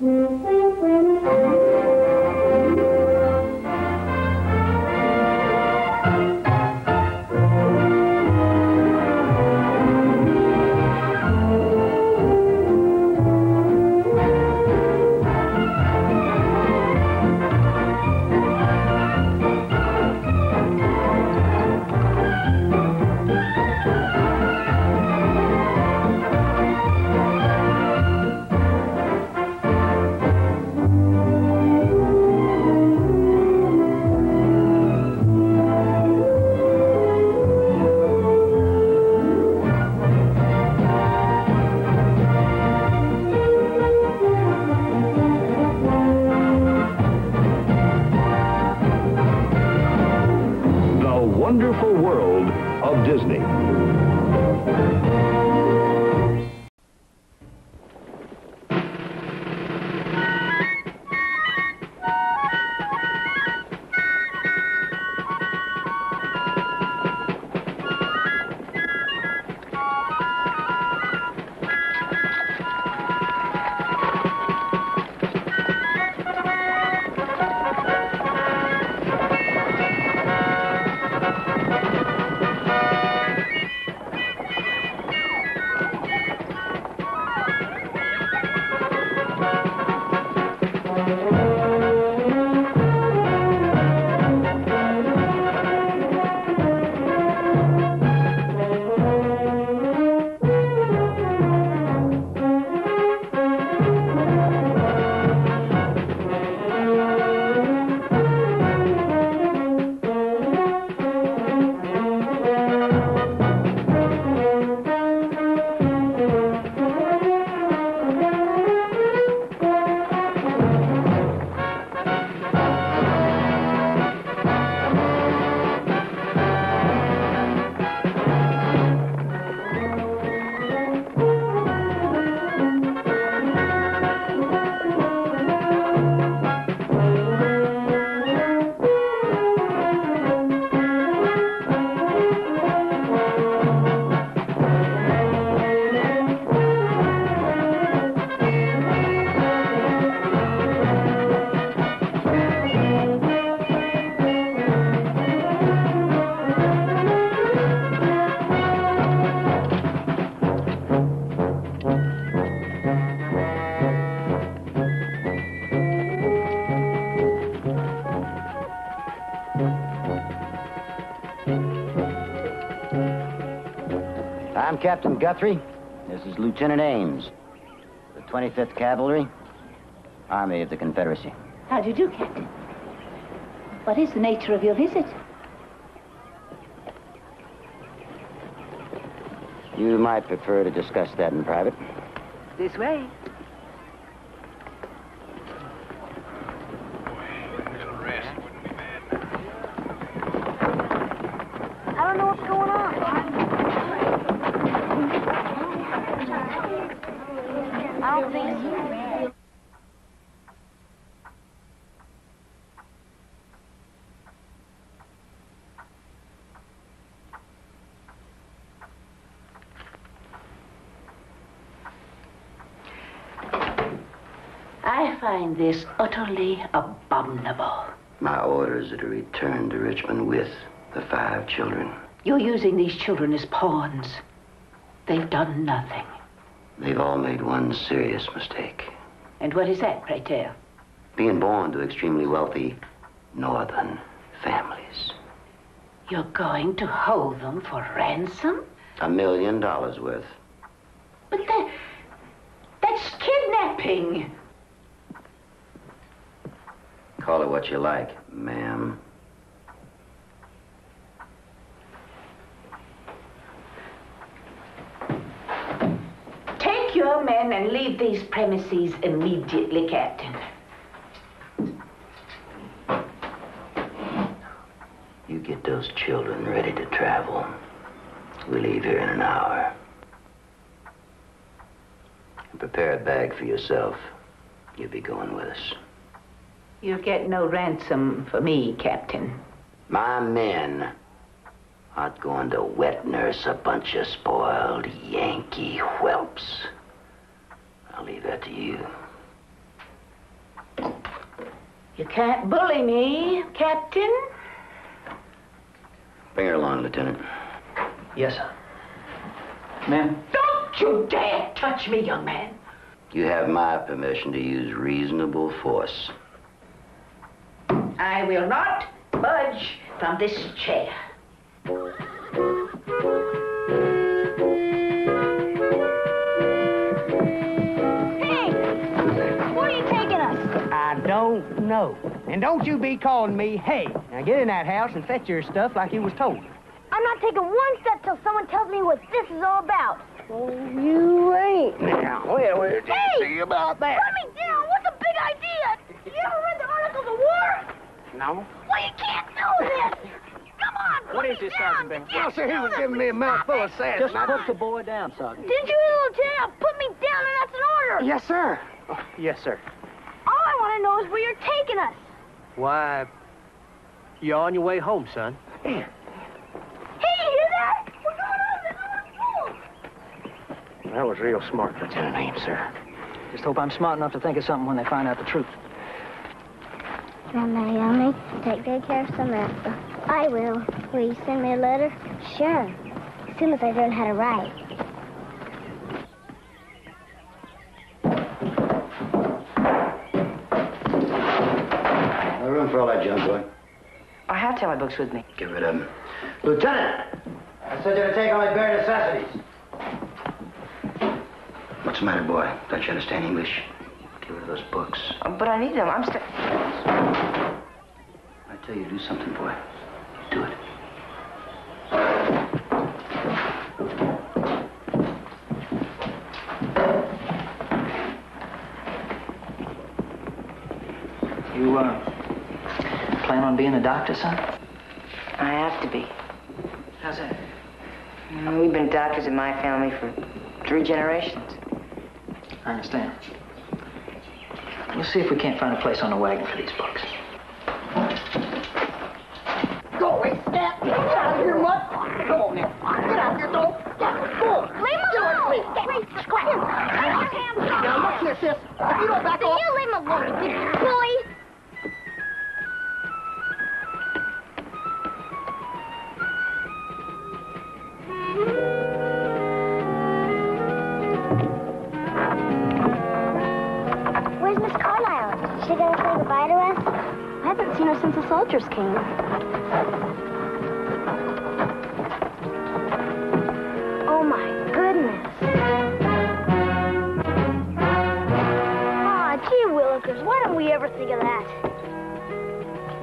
The I'm Captain Guthrie. This is Lieutenant Ames. The 25th Cavalry, Army of the Confederacy. How do you do, Captain? What is the nature of your visit? You might prefer to discuss that in private. This way. I don't know what's going on. I don't think so. I find this utterly abominable. My orders are to return to Richmond with the five children. You're using these children as pawns. They've done nothing. They've all made one serious mistake. And what is that, pray tell? Being born to extremely wealthy northern families. You're going to hold them for ransom? A million dollars worth. But that, that's kidnapping. Call it what you like, ma'am. Take your men and leave these premises immediately, Captain. You get those children ready to travel. We leave here in an hour. And prepare a bag for yourself. You'll be going with us. You'll get no ransom for me, Captain. My men aren't going to wet nurse a bunch of spoiled Yankee whelps. I'll leave that to you. You can't bully me, Captain. Bring her along, Lieutenant. Yes, sir. Ma'am? Don't you dare touch me, young man. You have my permission to use reasonable force. I will not budge from this chair. Hey! Where are you taking us? I don't know. And don't you be calling me hey. Now get in that house and fetch your stuff like you was told. I'm not taking one step till someone tells me what this is all about. Oh, you ain't. Now, well, we'll just Hey! see about that. Put me down. What's a big idea? You ever read the Articles of War? No? Well, you can't do this. Come on. What is this. Sergeant Bennett? You Well, can't sir, he was giving me a mouthful of sass. Just and put the boy down, Sergeant. Didn't you hear Lieutenant? Put me down, and that's an order. Yes, sir. Oh, yes, sir. All I want to know is where you're taking us. Why, you're on your way home, son. Hey, you hear that? We're going over the North That was real smart, Lieutenant Ames, sir. Just hope I'm smart enough to think of something when they find out the truth. Now, Naomi, take good care of Samantha. I will. Will you send me a letter? Sure. As soon as I learn how to write. No room for all that junk, boy. I have to have my books with me. Get rid of them. Lieutenant! I said you to take only bare necessities. What's the matter, boy? Don't you understand English? Get rid of those books. Uh, But I need them. I'm st- I tell you to do something, boy. Do it. You, uh, plan on being a doctor, son? I have to be. How's that? Uh, We've been doctors in my family for three generations. I understand. We'll see if we can't find a place on the wagon for these books. Go away, Snap. Get out of here, Mutt. Come on now. Get out here, don't. Go on. Leave him alone. Wait, squat. You leave. Where's Miss Carlyle? Is she gonna say goodbye to us? I haven't seen her since the soldiers came. Willikers, why don't we ever think of that?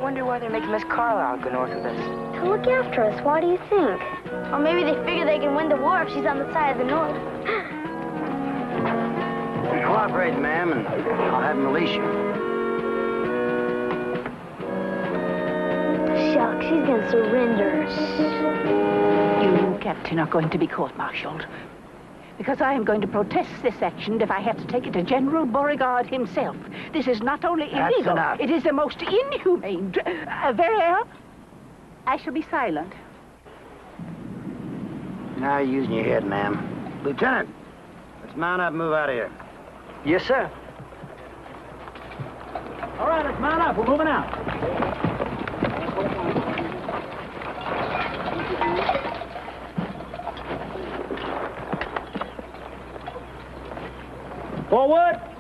Wonder why they're making Miss Carlyle go north with us. To look after us, why do you think? Or maybe they figure they can win the war if she's on the side of the North. Cooperate, ma'am, and I'll have him release you. Shucks, she's gonna surrender. You, Captain, are going to be court-martialed. Because I am going to protest this action if I have to take it to General Beauregard himself. This is not only That's illegal, enough. it is the most inhumane. Uh, very well. I shall be silent. Now you're using your head, ma'am. Lieutenant, let's mount up and move out of here. Yes, sir. All right, let's mount up. We're moving out. Forward.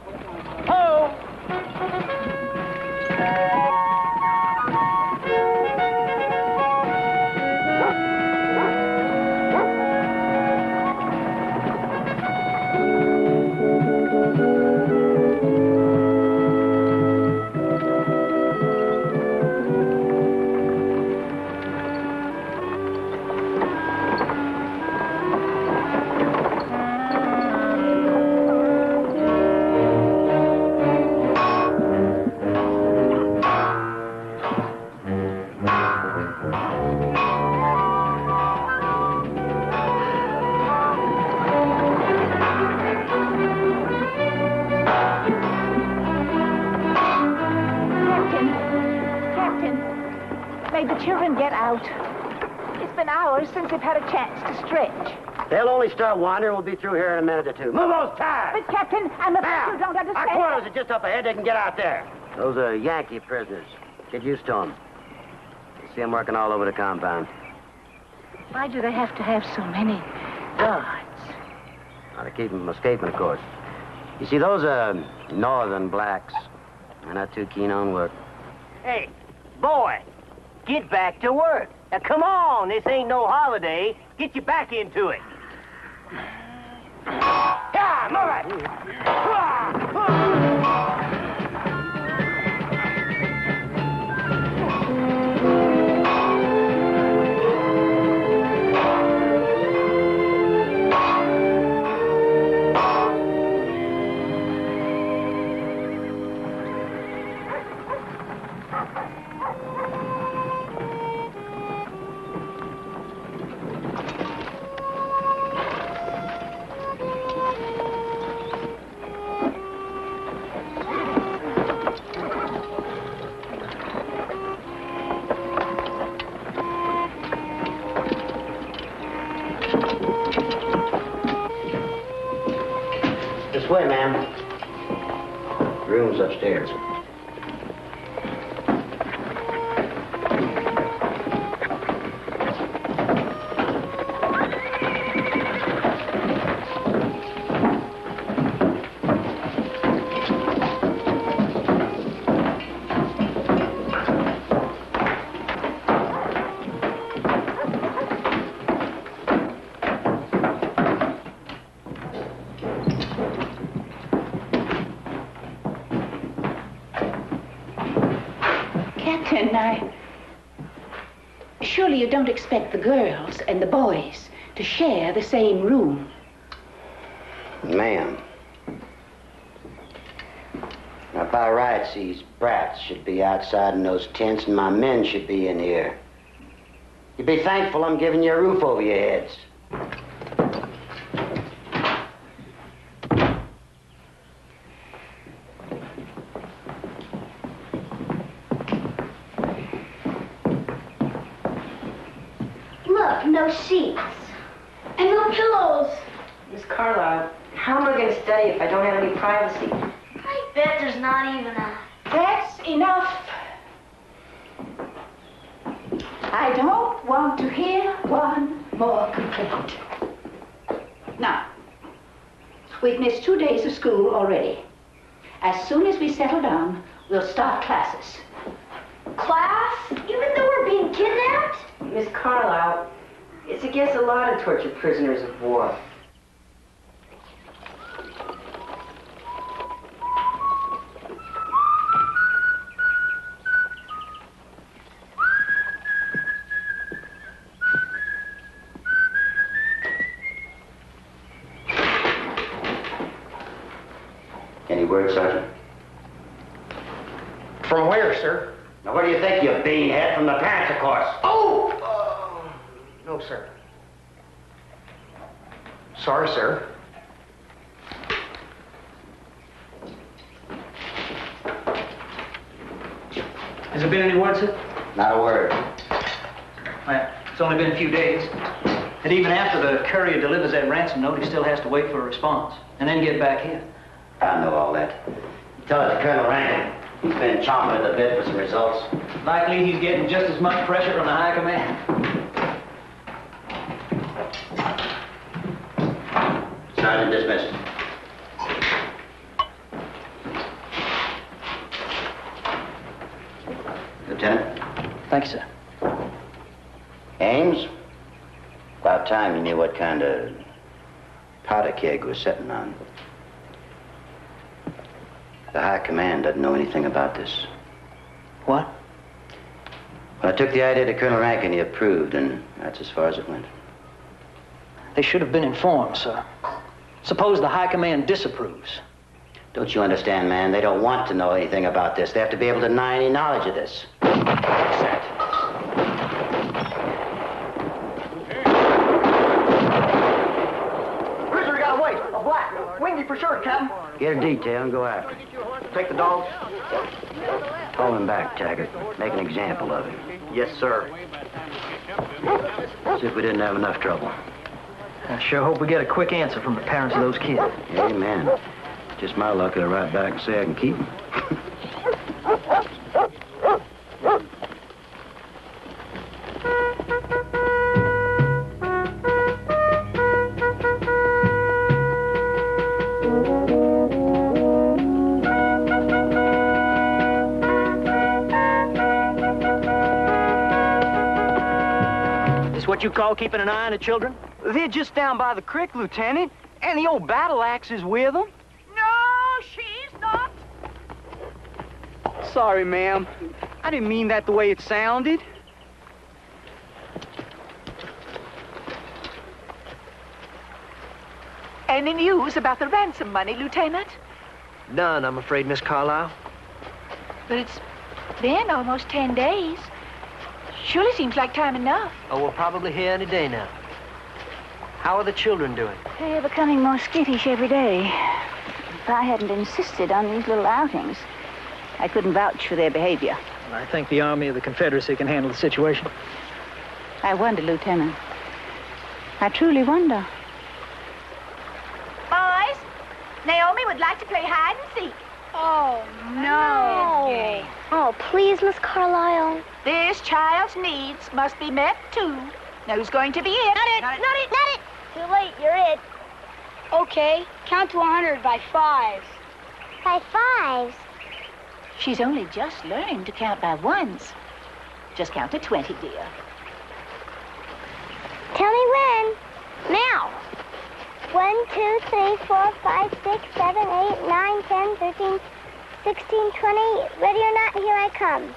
Only start. We'll be through here in a minute or two. Move those tires! But, Captain, I'm afraid Now, you don't understand. our quarters are just up ahead. They can get out there. Those are Yankee prisoners. Get used to them. You see them working all over the compound. Why do they have to have so many guards? Now, to keep them from escaping, of course. You see, those are northern blacks. They're not too keen on work. Hey, boy, get back to work. Now, come on, this ain't no holiday. Get you back into it. Yeah, move it. Room's upstairs. Don't expect the girls and the boys to share the same room. Ma'am. Now, by rights, these brats should be outside in those tents, and my men should be in here. You'd be thankful I'm giving you a roof over your heads. Look, no sheets. And no pillows. Miss Carlyle, how am I going to study if I don't have any privacy? I bet there's not even a... That's enough. I don't want to hear one more complaint. Now, we've missed two days of school already. As soon as we settle down, we'll start classes. Class? Even though we're being kidnapped? Miss Carlyle, it's against the law to torture prisoners of war. Any word, Sergeant? From where, sir? Now, where do you think, you beanhead? From the parents, of course. Oh! Uh, no, sir. Sorry, sir. Has there been any word, sir? Not a word. Well, it's only been a few days. And even after the courier delivers that ransom note, he still has to wait for a response and then get back here. I know all that. Tell it to Colonel Rankin. He's been chomping at the bit for some results. Likely he's getting just as much pressure from the high command. Sergeant dismissed. Lieutenant? Thank you, sir. Ames? About time you knew what kind of powder keg we're sitting on. The High Command doesn't know anything about this. What? When I took the idea to Colonel Rankin, he approved, and that's as far as it went. They should have been informed, sir. Suppose the high command disapproves. Don't you understand, man? They don't want to know anything about this. They have to be able to deny any knowledge of this. Set. Prisoner got away. A black. Wingy for sure, Captain. Get a detail and go after him. Take the dogs. Call him back, Taggart. Make an example of him. Yes, sir. See if we didn't have enough trouble. I sure hope we get a quick answer from the parents of those kids. Amen. Just my luck to write back and say I can keep him. what you call keeping an eye on the children? They're just down by the creek, Lieutenant, and the old battle axe is with them. No, she's not. Sorry, ma'am. I didn't mean that the way it sounded. Any news about the ransom money, Lieutenant? None, I'm afraid, Miss Carlyle. But it's been almost ten days. Surely seems like time enough. Oh, we'll probably hear any day now. How are the children doing? They're becoming more skittish every day. If I hadn't insisted on these little outings, I couldn't vouch for their behavior. I think the Army of the Confederacy can handle the situation. I wonder, Lieutenant. I truly wonder. Boys, Naomi would like to play hide and seek. Oh, oh, no. Oh, please, Miss Carlyle. This child's needs must be met, too. Now, who's going to be it? Not it, not it, not it. Too late, you're it. Okay, count to 100 by fives. By fives. She's only just learned to count by ones. Just count to 20, dear. Tell me when. Now. One, two, three, four, five, six, seven, eight, nine, ten, thirteen, sixteen, twenty. Ready or not, here I come.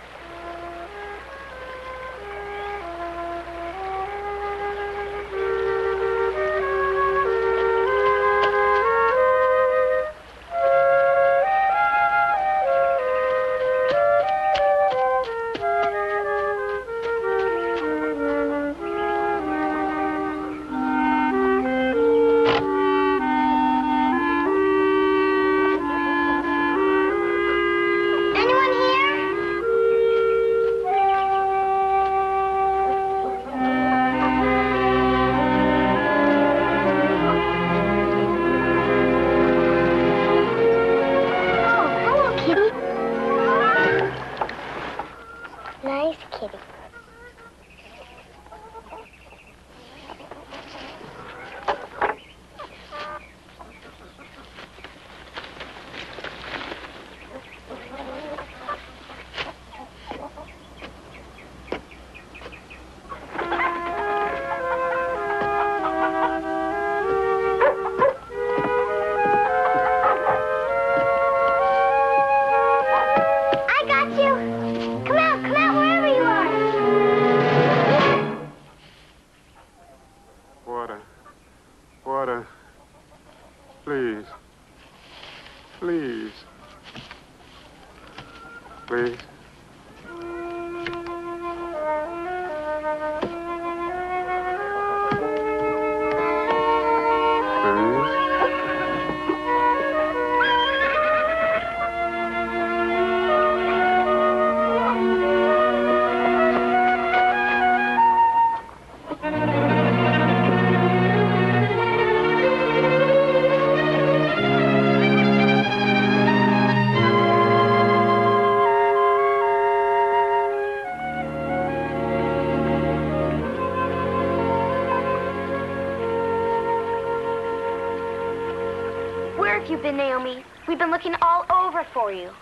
For you.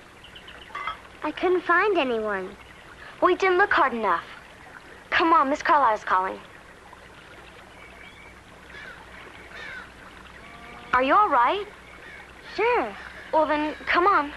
I couldn't find anyone. We didn't look hard enough. Come on, Miss Carlyle's calling. Are you all right? Sure. Well, then, come on.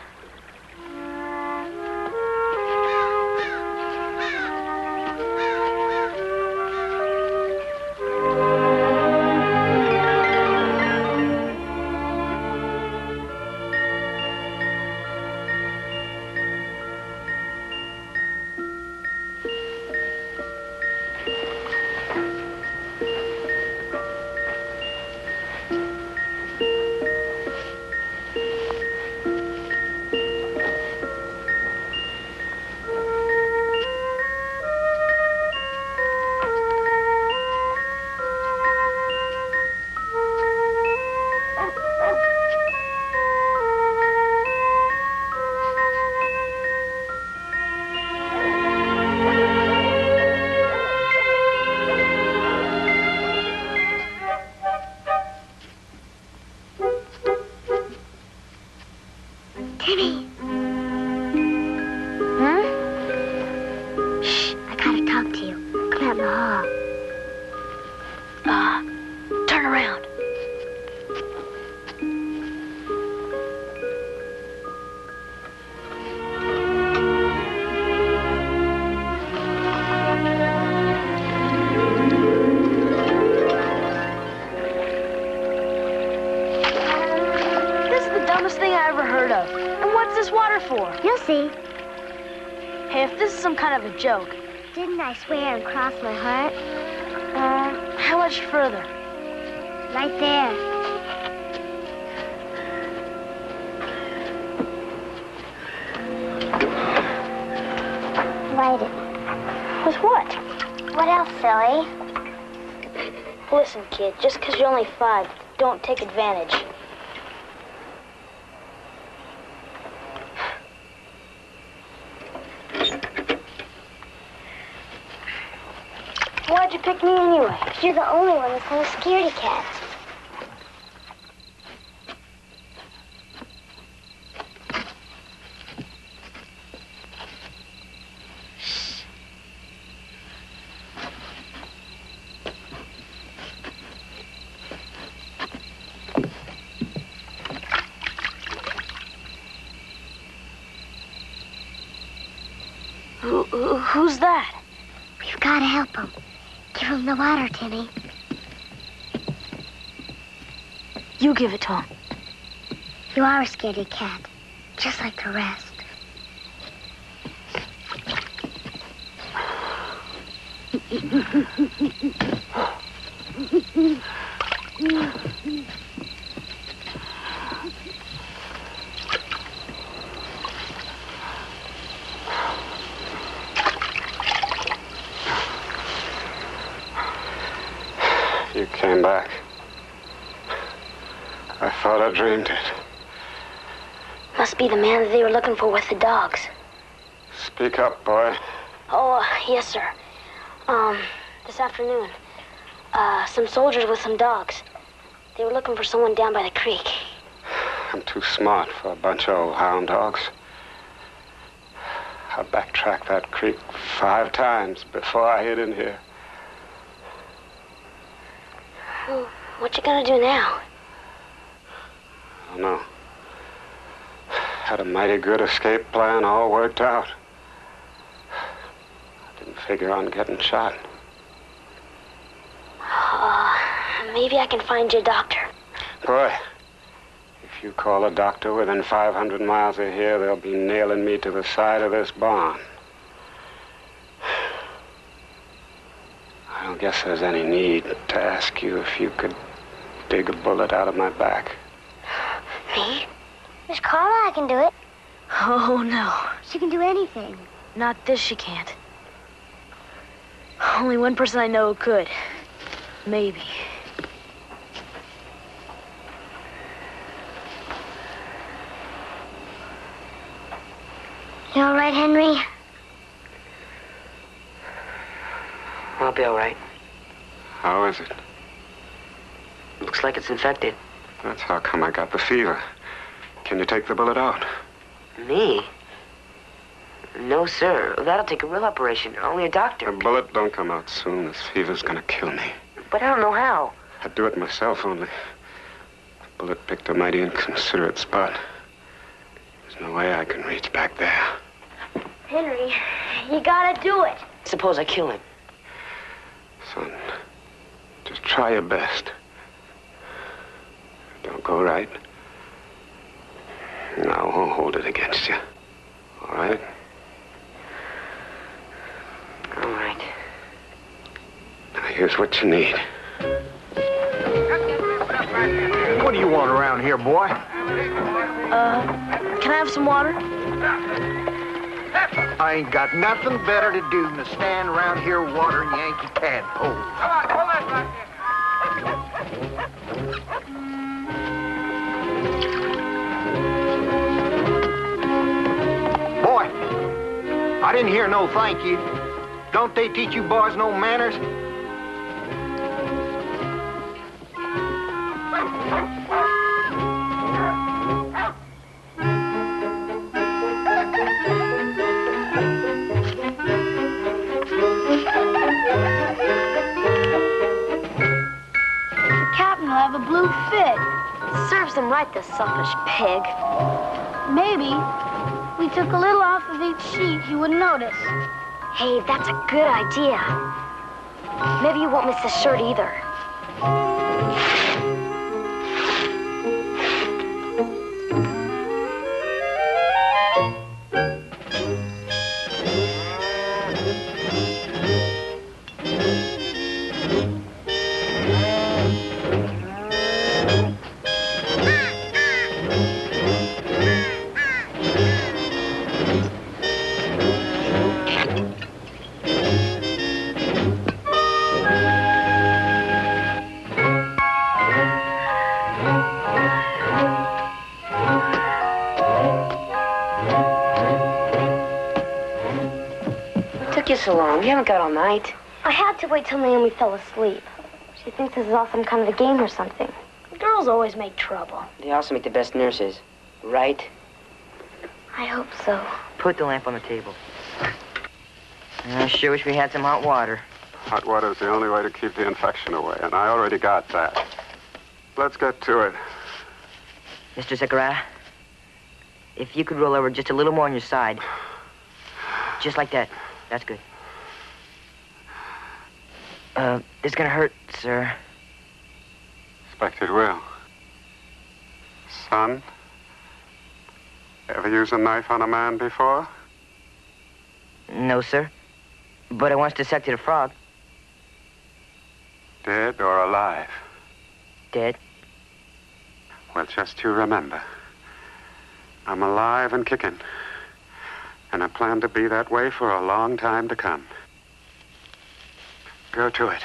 Timmy. Joke, Didn't I swear and cross my heart? uh, how much further? Right there. Write it. With what? What else, silly? Listen, kid, just 'cause you're only five, don't take advantage. Why'd you pick me anyway? Because you're the only one not a scaredy cat. Who, who, who's that? We've got to help him. Give him water, Timmy. You give it to him. You are a scaredy cat, just like the rest. You came back. I thought I dreamed it. Must be the man that they were looking for with the dogs. Speak up, boy. Oh, uh, yes, sir. Um, this afternoon, uh, some soldiers with some dogs. They were looking for someone down by the creek. I'm too smart for a bunch of old hound dogs. I backtracked that creek five times before I hit in here. Well, what you gonna do now? I don't know. Had a mighty good escape plan all worked out. I didn't figure on getting shot. Uh, maybe I can find you a doctor. Boy, if you call a doctor within 500 miles of here, they'll be nailing me to the side of this barn. I don't guess there's any need to ask you if you could dig a bullet out of my back. Me? Miss Carla, I can do it. Oh, no. She can do anything. Not this, she can't. Only one person I know who could. Maybe. You all right, Henry? I'll be all right. How is it? Looks like it's infected. That's how come I got the fever. Can you take the bullet out? Me? No, sir. That'll take a real operation. Only a doctor. The bullet don't come out soon. This fever's gonna kill me. But I don't know how. I'd do it myself only. The bullet picked a mighty inconsiderate spot. There's no way I can reach back there. Henry, you gotta do it. Suppose I kill him. Son, just try your best. Don't go right. And I won't hold it against you. All right? All right. Now, here's what you need. What do you want around here, boy? Uh, can I have some water? I ain't got nothing better to do than to stand around here watering Yankee tadpoles. Come on, pull that back I didn't hear no thank you. Don't they teach you boys no manners? Have a blue fit. Serves him right, the selfish pig. Maybe we took a little off of each sheet, he wouldn't notice. Hey, that's a good idea. Maybe you won't miss the shirt either. Took you so long? We haven't got all night. I had to wait till Naomi fell asleep. She thinks this is all some kind of a game or something. Girls always make trouble. They also make the best nurses, right? I hope so. Put the lamp on the table. I sure wish we had some hot water. Hot water is the only way to keep the infection away, and I already got that. Let's get to it. Mr. Zechariah, if you could roll over just a little more on your side. Just like that. That's good. Uh, it's gonna hurt, sir. Expect it will. Son, ever use a knife on a man before? No, sir. But I once dissected a frog. Dead or alive? Dead. Well, just you remember. I'm alive and kicking. And I plan to be that way for a long time to come. Go to it.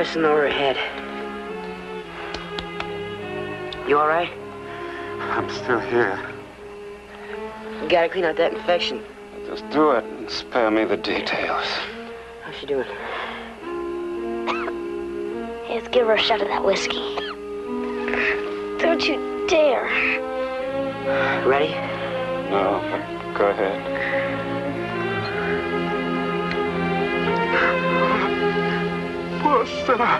Resting over her head. You all right? I'm still here. You gotta clean out that infection. Just do it and spare me the details. How's she doing? Hey, let's give her a shot of that whiskey. Don't you dare. Ready? No, but go ahead. Poor sinner.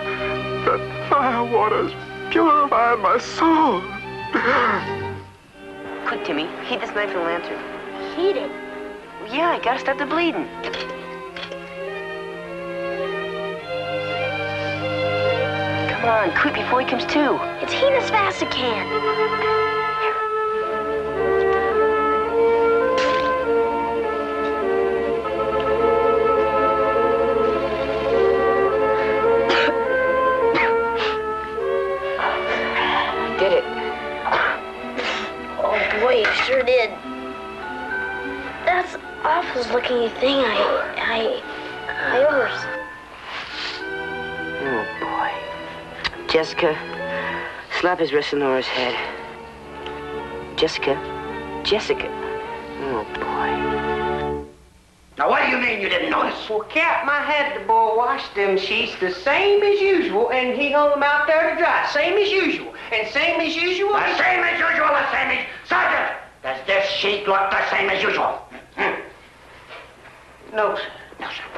That fire water's purifying my soul. Quick, Timmy. Heat this knife in the lantern. Heat it. Yeah, I gotta stop the bleeding. Come on, quick before he comes to. It's heat as fast as it can. Jessica, slap his wrist on Nora's head. Jessica. Jessica. Oh, boy. Now, what do you mean you didn't notice? Well, Cap, my had the boy wash them sheets the same as usual, and he hung them out there to dry. Same as usual. And same as usual... The same as usual, the same as... Sergeant, does this sheet look the same as usual? No, sir. No, sir.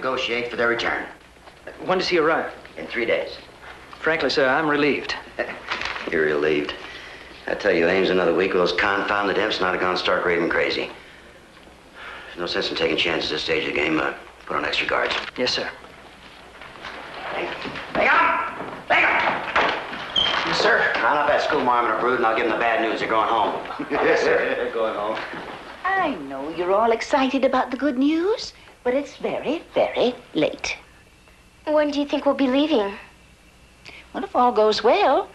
Negotiate for their return. When does he arrive? In three days. Frankly, sir, I'm relieved. You're relieved. I tell you, Ames, another week, those confounded imps not have gone stark raving crazy. There's no sense in taking chances at this stage of the game. Uh, put on extra guards. Yes, sir. Yes, sir. Round up that school marm and a brood, and I'll give them the bad news. They're going home. yes, sir. They're going home. I know you're all excited about the good news, but it's very, very late. When do you think we'll be leaving? Well, if all goes well,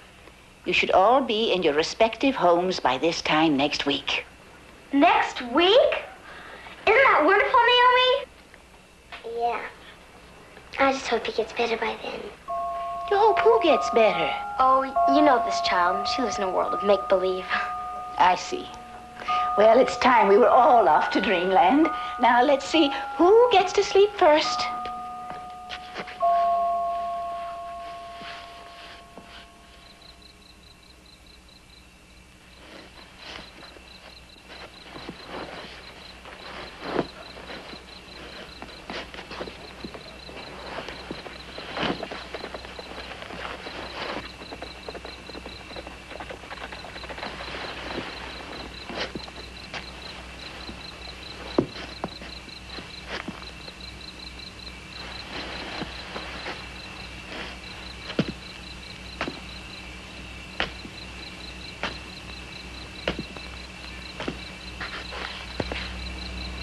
you should all be in your respective homes by this time next week. Next week? Isn't that wonderful, Naomi? Yeah. I just hope he gets better by then. You hope who gets better? Oh, you know this child. She lives in a world of make-believe. I see. Well, it's time we were all off to dreamland. Now let's see who gets to sleep first.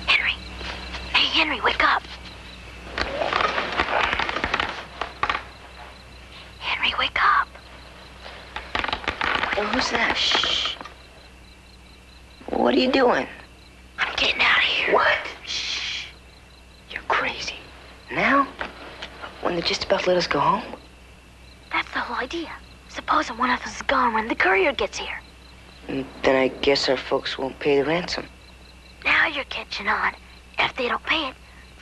Henry. Hey, Henry, wake up. Henry, wake up. Oh, who's that? Shh. What are you doing? I'm getting out of here. What? Shh. You're crazy. Now? When they just about let us go home? That's the whole idea. Supposing one of us is gone when the courier gets here. Mm, Then I guess our folks won't pay the ransom. Now you're catching on. If they don't pay it,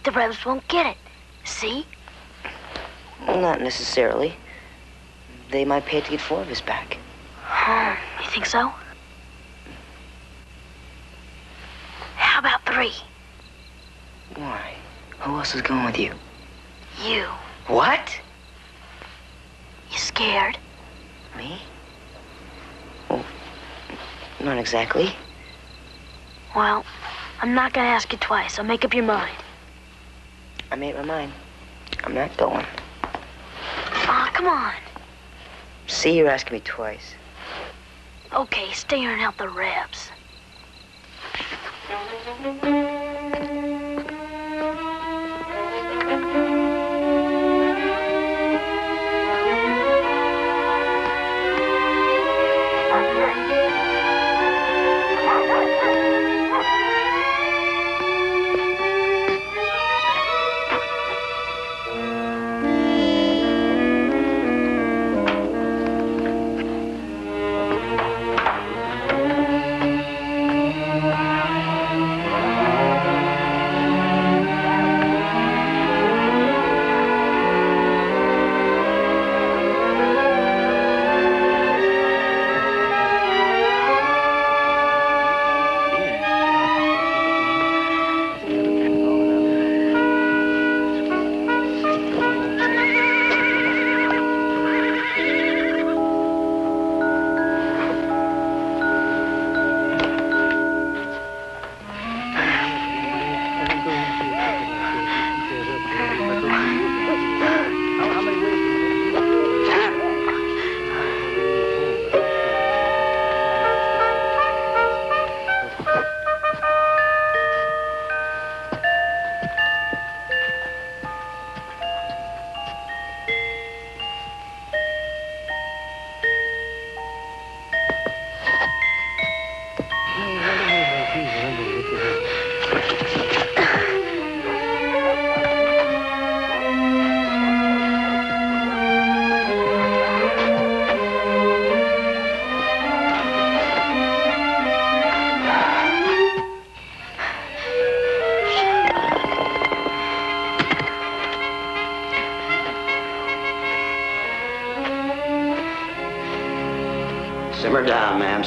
the rebels won't get it. See? Well, not necessarily. They might pay to get four of us back. Oh, you think so? Why? Who else is going with you? You. What? You scared? Me? Well, not exactly. Well, I'm not gonna ask you twice, I'll make up your mind. I made my mind. I'm not going. Aw, come on. See, you're asking me twice. Okay, stay here and help the rebs. Thank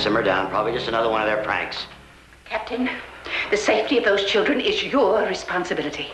Simmer down. Probably just another one of their pranks. Captain, the safety of those children is your responsibility.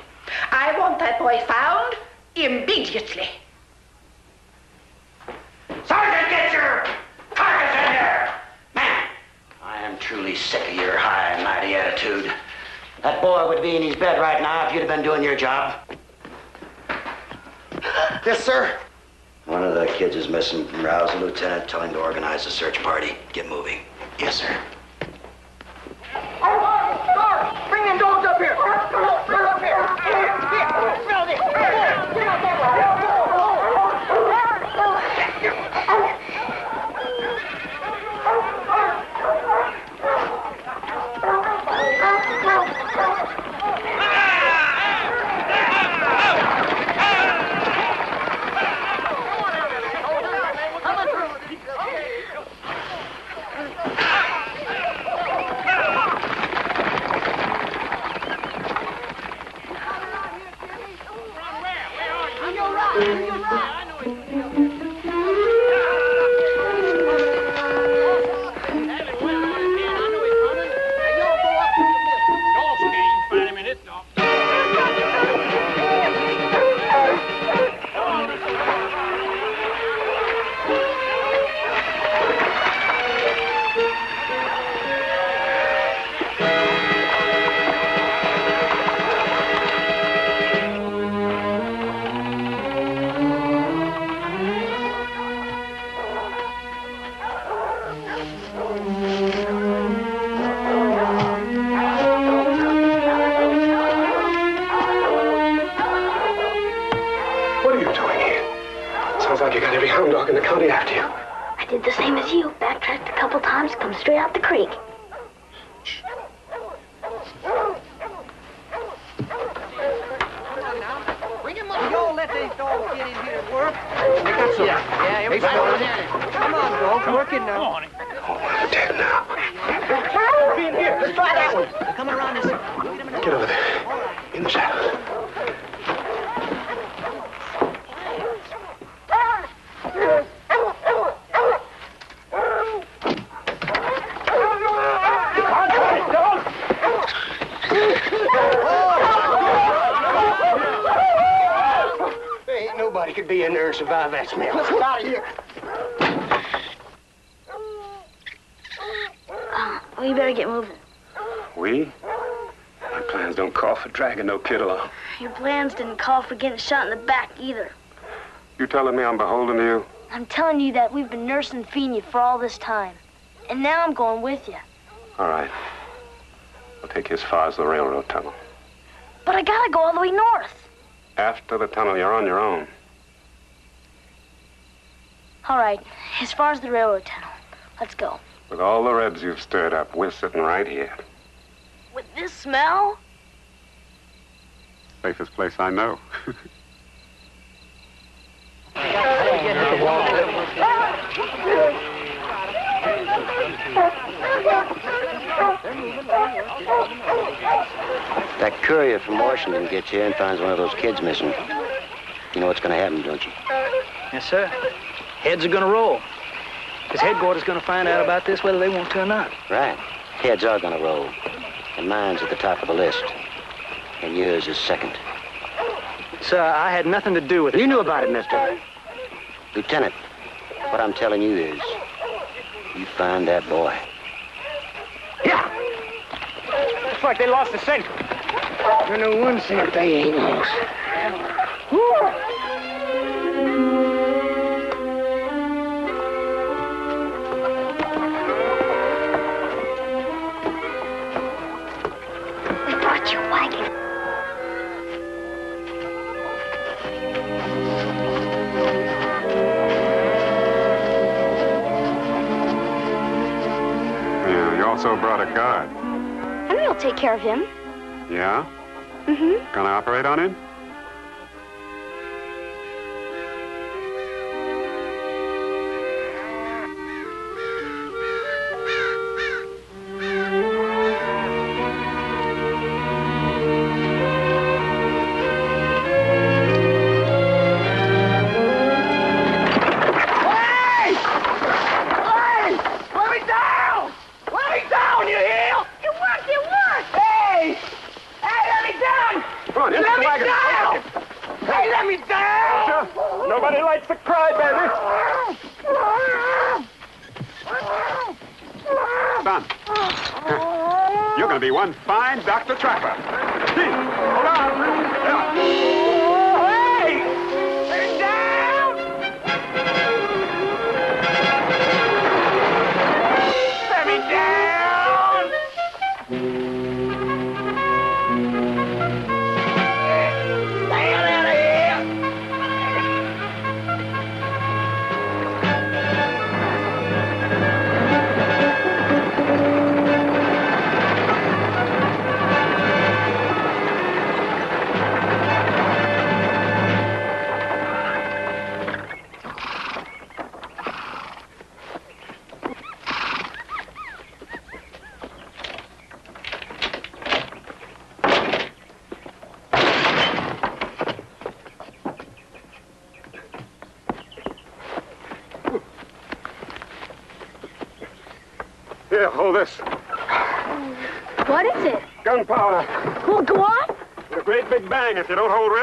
For getting shot in the back either. You telling me I'm beholden to you? I'm telling you that we've been nursing and feeding you for all this time. And now I'm going with you. All right. I'll take you as far as the railroad tunnel. But I gotta go all the way north. After the tunnel, you're on your own. All right, as far as the railroad tunnel. Let's go. With all the rebs you've stirred up, we're sitting right here. With this smell? Safest place I know. That courier from Washington gets here and finds one of those kids missing. You know what's going to happen, don't you? Yes, sir. Heads are gonna roll. Because headquarters gonna find out about this whether they won't turn not. Right. Heads are going to roll. And mine's at the top of the list. And yours is second. Sir, I had nothing to do with it. You knew about it, mister. Lieutenant, what I'm telling you is, you find that boy. Yeah! Looks like they lost the scent. For no one cent they ain't lost. They brought your wagon. Yeah, you also brought a guard. Henry will take care of him. Yeah? Mm-hmm. Gonna operate on him?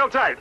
Tight.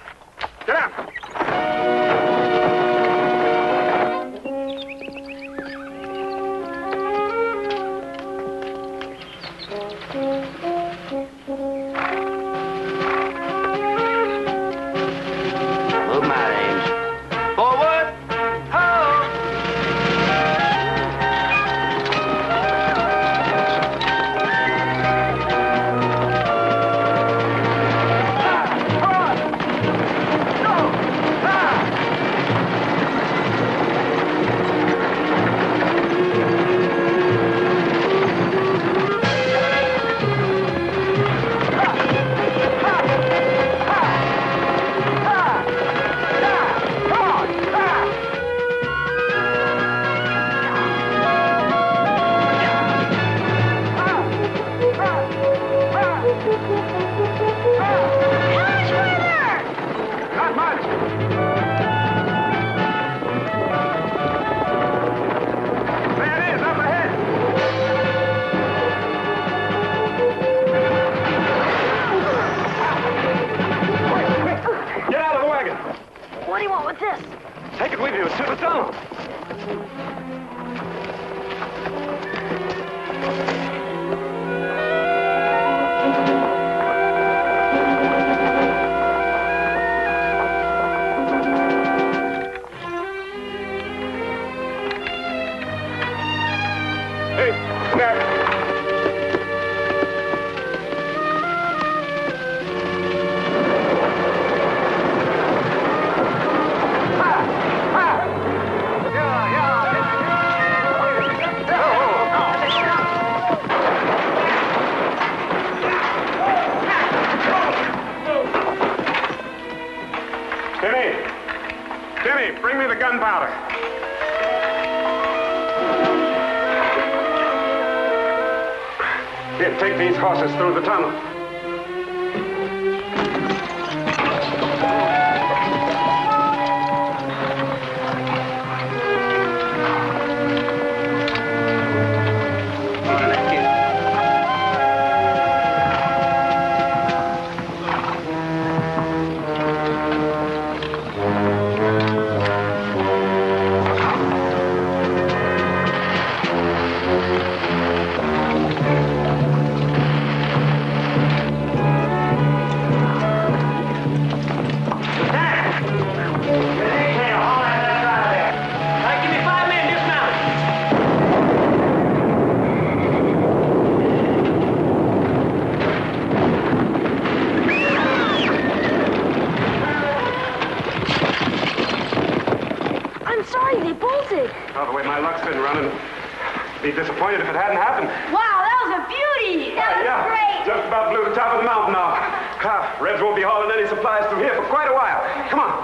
About the top of the mountain now. Ah, Rebs won't be hauling any supplies through here for quite a while. Come on.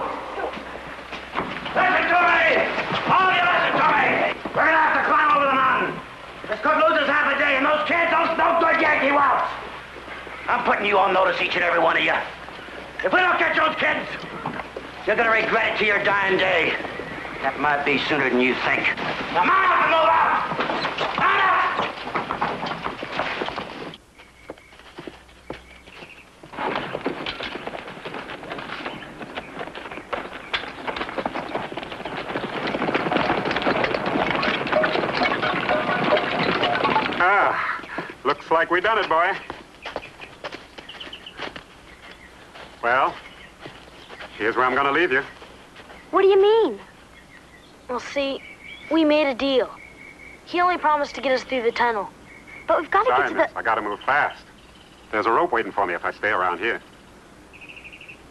Listen to me! All of you listen to me! We're gonna have to climb over the mountain. This could lose us half a day, and those kids, those no good Yankee whelps. I'm putting you on notice, each and every one of you. If we don't catch those kids, you're gonna regret it to your dying day. That might be sooner than you think. Now, mount up and move out! Mount up! Looks like we done it, boy. Well, here's where I'm gonna leave you. What do you mean? Well, see, we made a deal. He only promised to get us through the tunnel. But we've got to Sorry, get to miss. the... I gotta move fast. There's a rope waiting for me if I stay around here.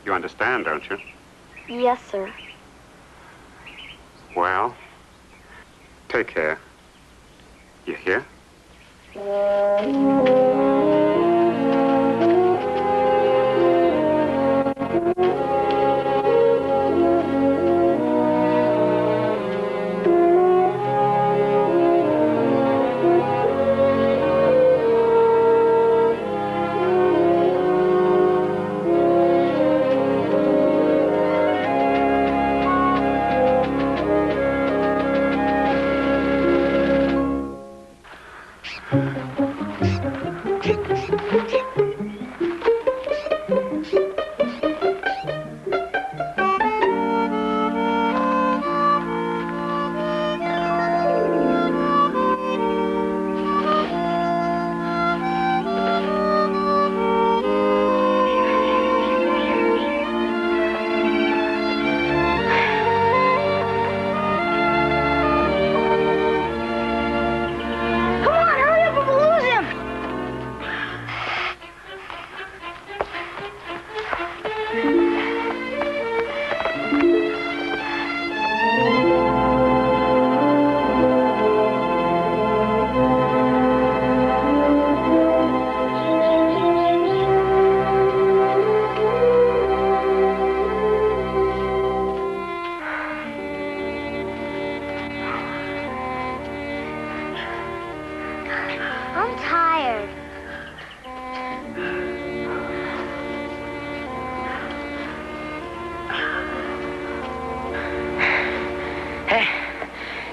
You understand, don't you? Yes, sir. Well, take care. You hear? Come on, hurry up or we'll lose him! I'm tired. Hey,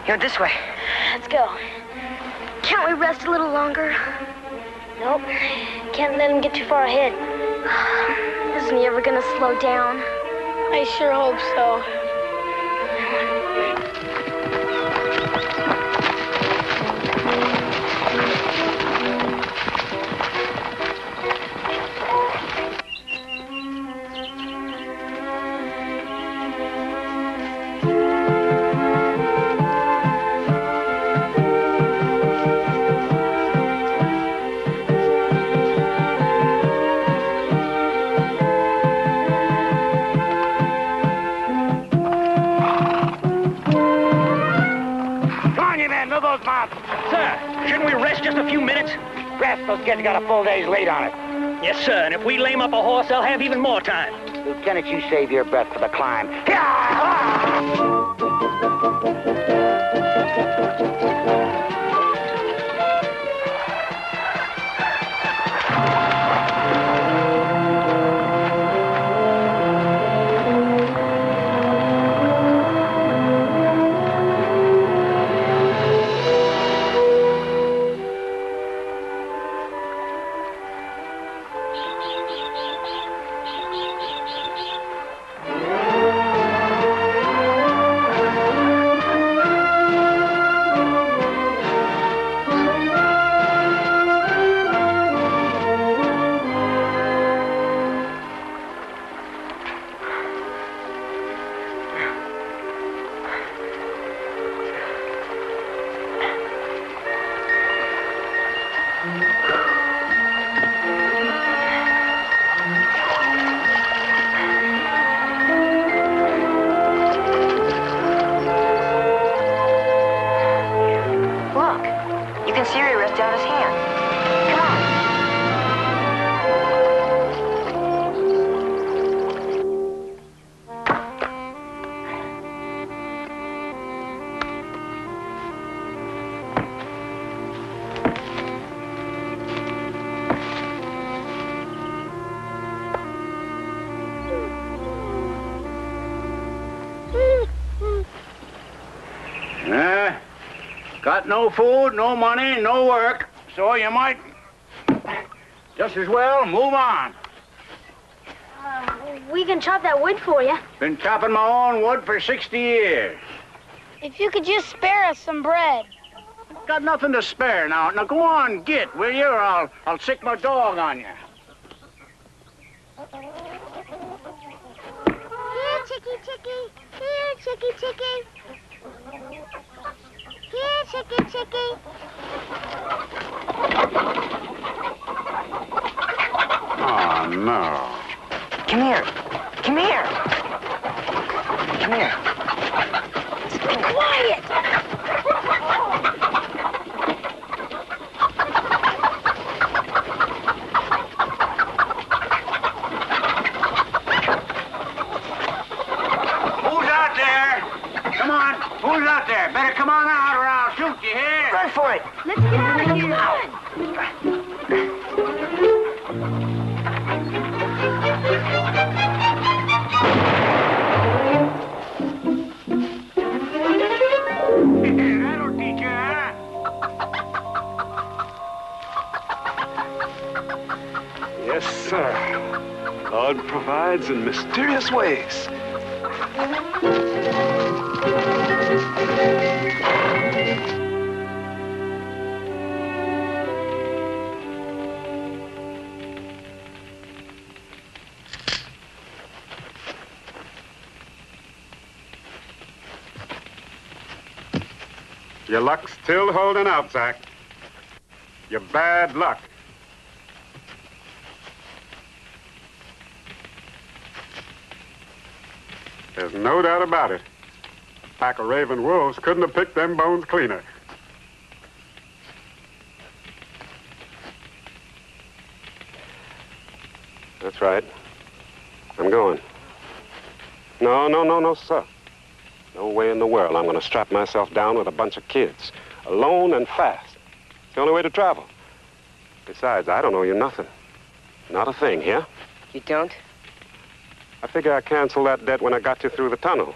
here, this way. Let's go. Can't we rest a little longer? Nope. Can't let him get too far ahead. Isn't he ever gonna slow down? I sure hope so. Rest, those kids got a full day's lead on it. Yes, sir, and if we lame up a horse, they'll have even more time. Lieutenant, you save your breath for the climb. Look, got no food, no money, no work, so you might just as well move on. Uh, we can chop that wood for you. Been chopping my own wood for 60 years. If you could just spare us some bread. got nothing to spare now. Now go on, get, will you, or I'll, I'll sic my dog on you. Here, Chicky, Chicky. Here, Chicky, Chicky. Here, Chicky, Chicky. Oh, no. Come here. Come here. Come here. Be quiet. Who's out there? Come on, who's out there? Better come on out or I'll shoot you here. Run for it. Let's get out of here. That'll teach you. Yes, sir. God provides in mysterious ways. Still holding out, Zach. Your bad luck. There's no doubt about it. A pack of raven wolves couldn't have picked them bones cleaner. That's right. I'm going. No, no, no, no, sir. No way in the world I'm going to strap myself down with a bunch of kids, alone and fast. It's the only way to travel. Besides, I don't owe you nothing. Not a thing, here. You don't? I figure I canceled that debt when I got you through the tunnel.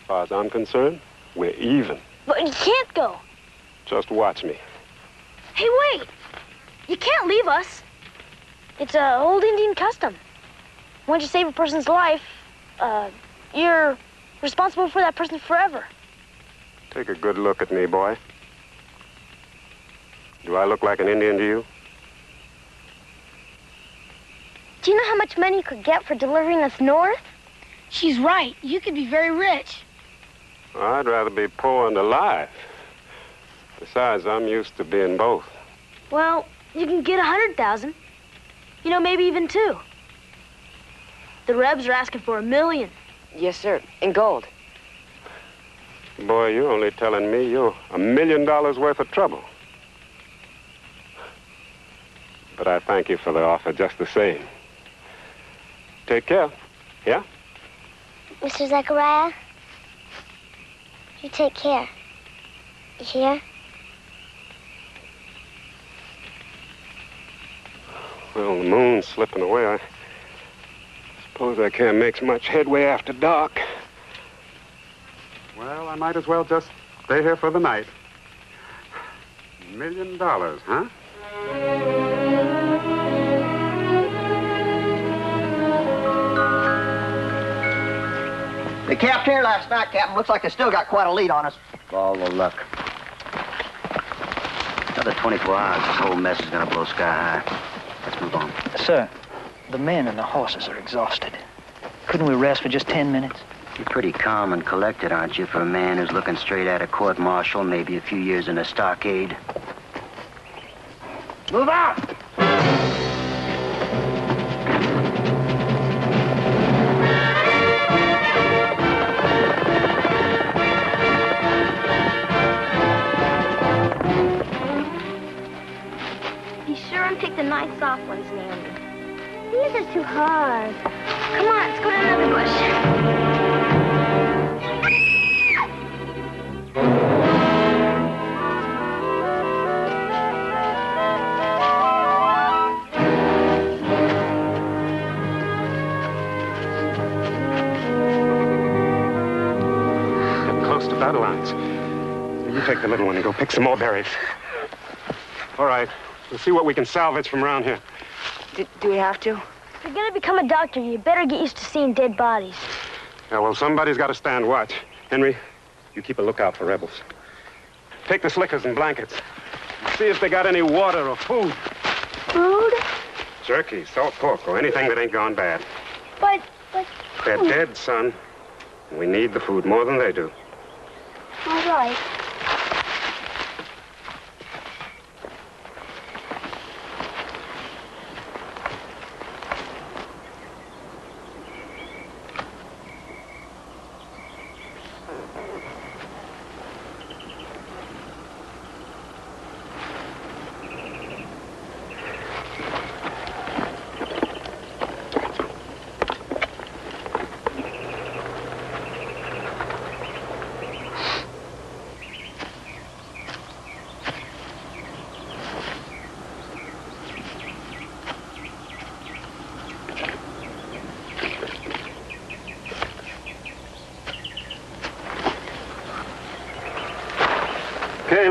As far as I'm concerned, we're even. But you can't go. Just watch me. Hey, wait. You can't leave us. It's an old Indian custom. Once you save a person's life, uh, you're responsible for that person forever. Take a good look at me, boy. Do I look like an Indian to you? Do you know how much money you could get for delivering us north? She's right. You could be very rich. I'd rather be poor and alive. Besides, I'm used to being both. Well, you can get a hundred thousand. You know, maybe even two. The Rebs are asking for a million. Yes, sir. In gold. Boy, you're only telling me you're a million dollars worth of trouble. But I thank you for the offer just the same. Take care. Yeah? Mr. Zechariah, you take care. You hear? Well, the moon's slipping away. I suppose I can't make much headway after dark. Well, I might as well just stay here for the night. Million dollars, huh? They camped here last night, Captain. Looks like they still got quite a lead on us. All the luck. Another 24 hours, this whole mess is gonna blow sky high. Let's move on. Sir, the men and the horses are exhausted. Couldn't we rest for just ten minutes? You're pretty calm and collected, aren't you, for a man who's looking straight at a court martial, maybe a few years in a stockade? Move out! Be sure and pick the nice soft ones, Naomi. These are too hard. Come on, let's go to another bush. Take the little one and go pick some more berries. All right. We'll see what we can salvage from around here. Do, do we have to? If you're gonna become a doctor, you better get used to seeing dead bodies. Yeah, well, somebody's got to stand watch. Henry, you keep a lookout for rebels. Take the slickers and blankets. See if they got any water or food. Food? Jerky, salt pork, or anything that ain't gone bad. But, but... They're dead, son. We need the food more than they do. All right.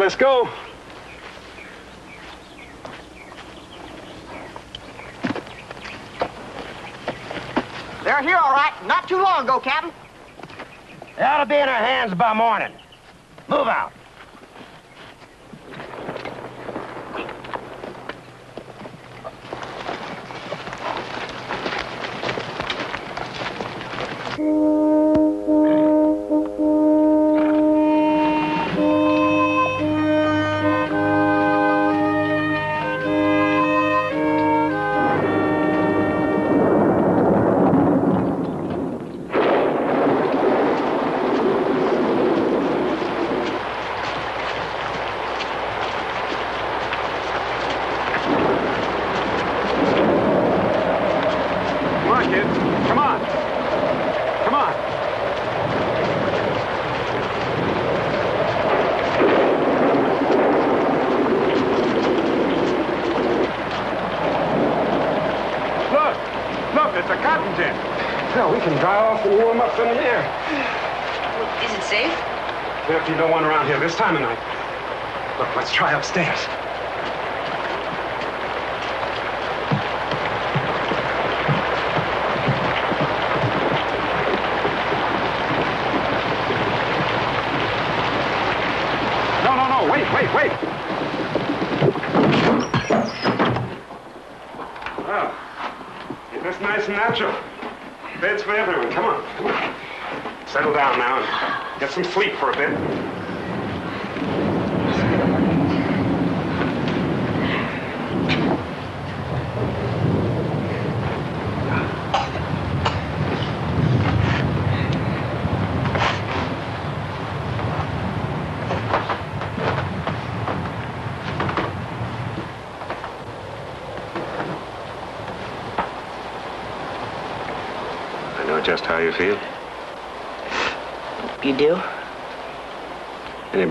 Let's go. They're here, all right. Not too long ago, Captain. They ought to be in our hands by morning. Move out.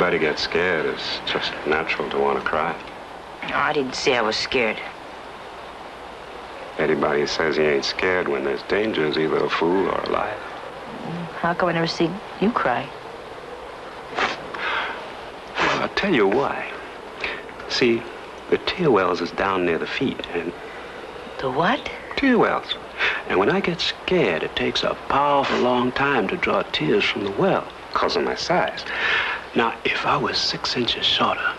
Anybody gets scared, it's just natural to want to cry. No, I didn't say I was scared. Anybody who says he ain't scared when there's danger is either a fool or a liar. How come I never see you cry? Well, I'll tell you why. See, the tear wells is down near the feet, and... The what? Tear wells. And when I get scared, it takes a powerful long time to draw tears from the well, because of my size. Now, if I was six inches shorter,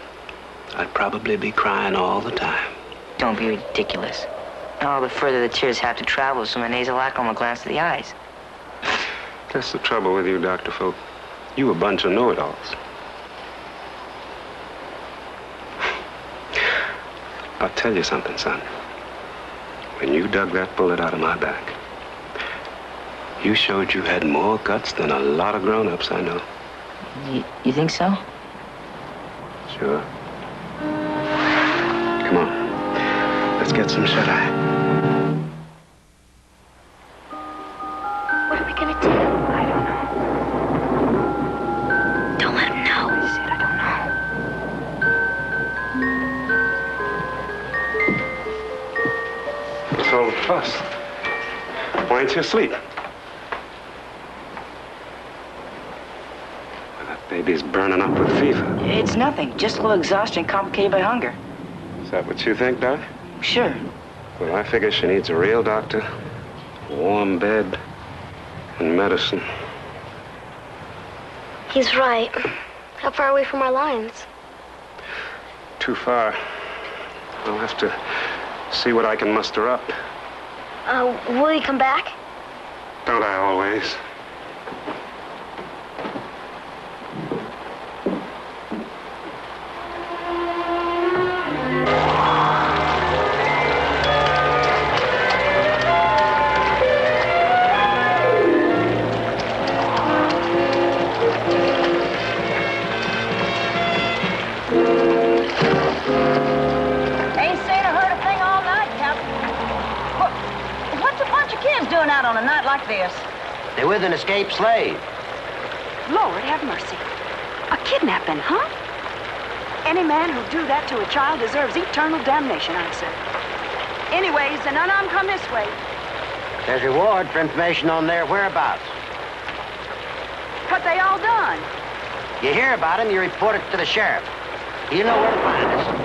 I'd probably be crying all the time. Don't be ridiculous. All the further the tears have to travel, so my nasolacrimal will glance to the eyes. That's the trouble with you, Dr. Folk. You a bunch of know-it-alls. I'll tell you something, son. When you dug that bullet out of my back, you showed you had more guts than a lot of grown-ups I know. You, you think so? Sure. Come on. Let's get some shut-eye. What are we gonna do? I don't know. Don't let him know. I said I don't know. What's all the fuss? Why ain't you asleep? Well, that baby's burning up with fever. It's nothing. Just a little exhaustion complicated by hunger. Is that what you think, Doc? Sure. Well, I figure she needs a real doctor, a warm bed, and medicine. He's right. How far away from our lines? too far. I'll have to see what I can muster up. Uh, will you come back? Don't I always? Like this? They're with an escaped slave. Lord have mercy. A kidnapping, huh? Any man who'll do that to a child deserves eternal damnation, I say. Anyways, the none of 'em come this way. There's reward for information on their whereabouts. What they all done? You hear about him, you report it to the sheriff. You know where to find us.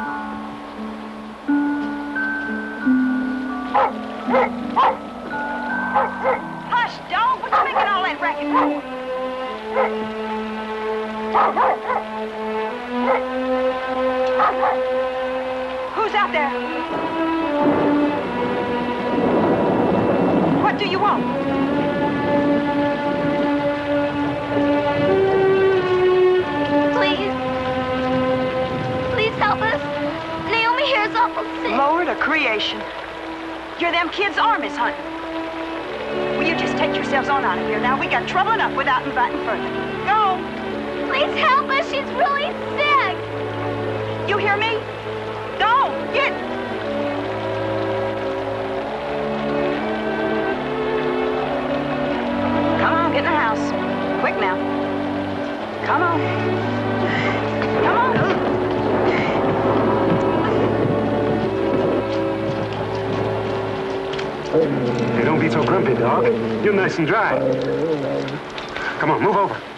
Who's out there? What do you want? Please. Please help us. Naomi here's awful sick. Lord of creation. You're them kids' armies hunting. Will you just take yourselves on out of here now? We got trouble enough without inviting further. Please help us. She's really sick. You hear me? Go. Get. Come on, get in the house. Quick now. Come on. Come on. Hey, don't be so grumpy, dog. You're nice and dry. Come on, move over.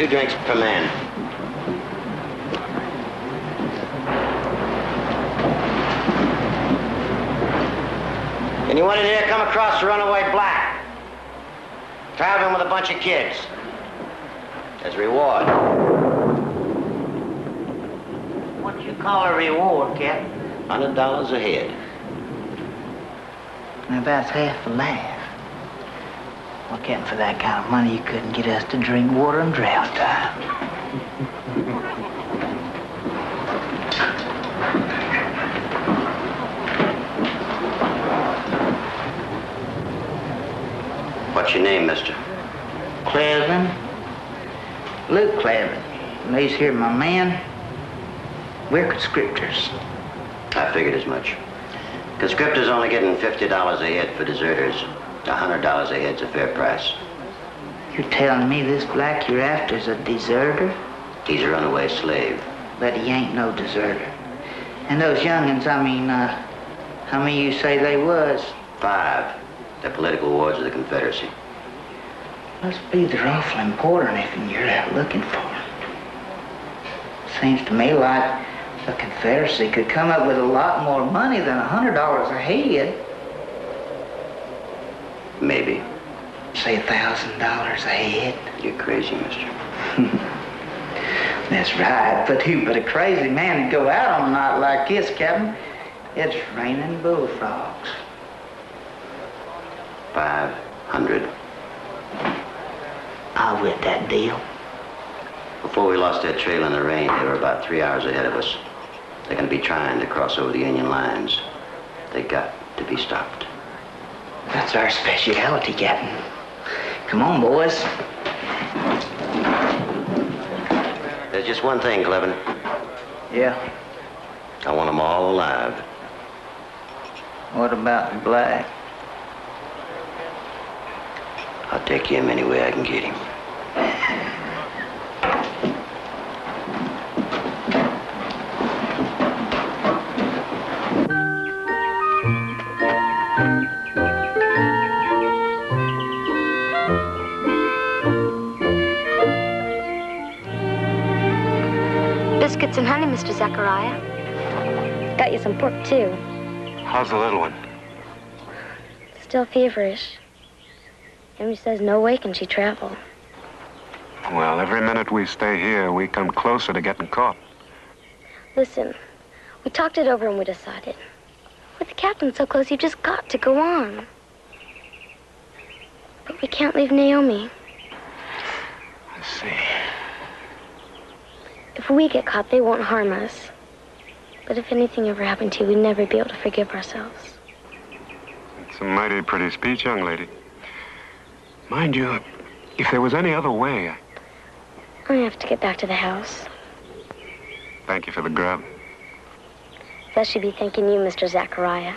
Two drinks per man. Anyone in here come across a runaway black? Traveling with a bunch of kids. As reward. What you call a reward, Captain? Hundred dollars a head. Now, that's half a laugh. Captain, for that kind of money, you couldn't get us to drink water in drought time. What's your name, mister? Clevin. Luke Clevin. And these here my man, We're conscriptors. I figured as much. Conscriptors only getting $50 a head for deserters. $100 a head's a fair price. You're telling me this black you're after's a deserter? He's a runaway slave. But he ain't no deserter. And those young'uns, I mean, uh, how many you say they was? Five. They're political wards of the Confederacy. Must be they're awful important if you're out looking for 'em. Seems to me like the Confederacy could come up with a lot more money than a hundred dollars a head. Maybe. Say a thousand dollars a head. You're crazy, mister. That's right. But who but a crazy man to go out on a night like this, Captain? It's raining bullfrogs. Five hundred. I'll win that deal. Before we lost that trail in the rain, they were about three hours ahead of us. They're going to be trying to cross over the Union lines. They got to be stopped. That's our specialty, Captain. Come on, boys. There's just one thing, Clevin. Yeah. I want them all alive. What about black? I'll take him any way I can get him. Mr. Zechariah. Got you some pork, too. How's the little one? Still feverish. Amy says no way can she travel. Well, every minute we stay here, we come closer to getting caught. Listen, we talked it over and we decided. With the captain so close, you've just got to go on. But we can't leave Naomi. I see. If we get caught, they won't harm us. But if anything ever happened to you, we'd never be able to forgive ourselves. It's a mighty pretty speech, young lady. Mind you, if there was any other way, I I have to get back to the house. thank you for the grub. That should be thanking you, Mr. Zechariah.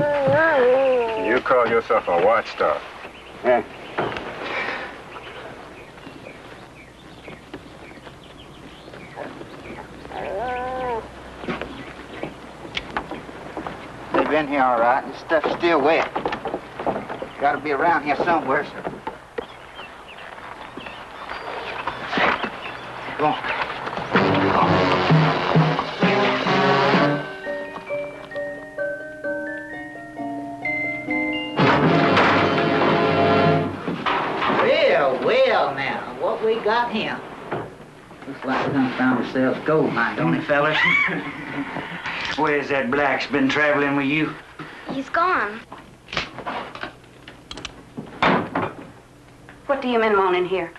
You call yourself a watchdog. Yeah. They've been here all right, and stuff's still wet. Gotta be around here somewhere. Go on. Well, well, now, what we got here? Looks like we done found ourselves gold mine, don't it, fellas? Where's that black's been traveling with you? He's gone. What do you men want in here?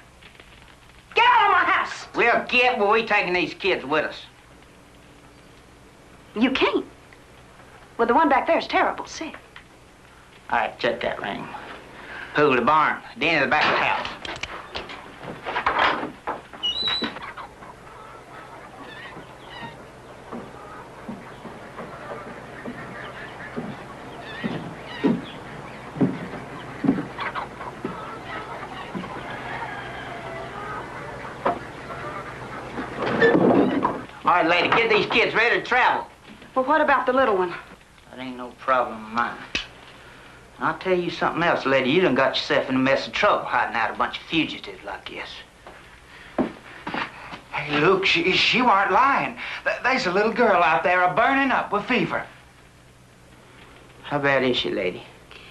Get out of my house! We'll get, but we taking these kids with us. You can't. Well, the one back there is terrible sick. All right, check that ring. Who, the barn? The end of the back of the house. All right, lady, get these kids ready to travel. Well, what about the little one? That ain't no problem of mine. I'll tell you something else, lady. You done got yourself in a mess of trouble hiding out a bunch of fugitives like this. Hey, Luke, she, she weren't lying. Th- There's a little girl out there a burning up with fever. How bad is she, lady?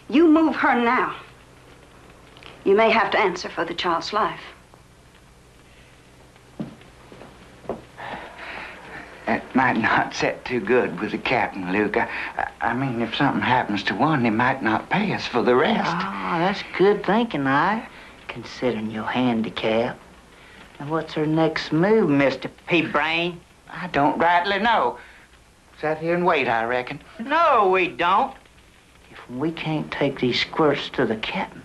You move her now. You may have to answer for the child's life. That might not set too good with the captain, Luke. I, I mean, if something happens to one, they might not pay us for the rest. Oh, that's good thinking, I. Considering your handicap. And what's her next move, Mr. P-Brain? I don't rightly know. Sit here and wait, I reckon. No, we don't. If we can't take these squirts to the captain,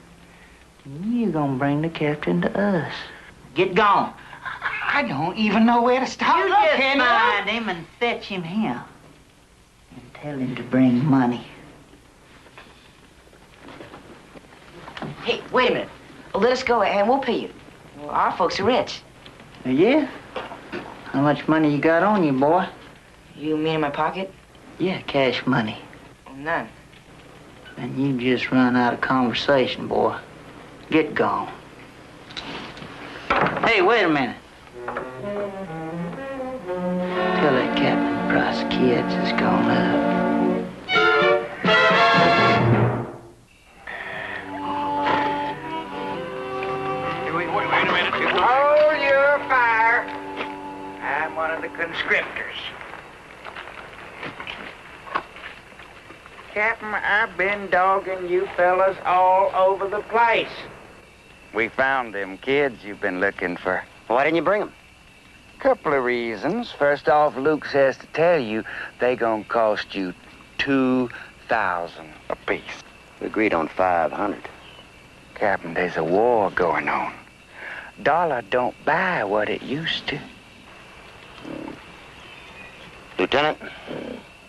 you're gonna bring the captain to us. Get gone. I don't even know where to start You looking. just find him and fetch him here. And tell him to bring money. Hey, wait a minute. Let us go and we'll pay you. Well, our folks are rich. Uh, yeah? How much money you got on you, boy? You mean in my pocket? Yeah, cash money. None. And you just run out of conversation, boy. Get gone. Hey, wait a minute. Tell that captain the price kids is gone up. Wait, wait, wait a minute. Hold your fire. I'm one of the conscriptors. Captain, I've been dogging you fellas all over the place. We found them kids you've been looking for. Why didn't you bring them? Couple of reasons. First off, Luke says to tell you they gonna cost you two thousand apiece. We agreed on 500. Captain, there's a war going on. Dollar don't buy what it used to. Lieutenant,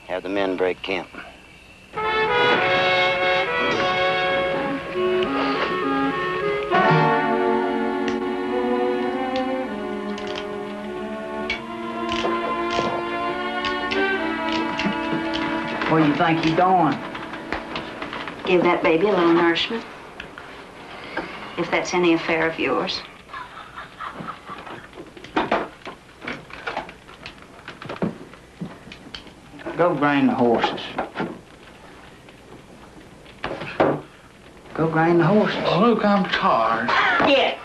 have the men break camp. Where you think you going? Give that baby a little nourishment. If that's any affair of yours. Go grain the horses. Go grain the horses. Oh, Luke, I'm tired. Yeah.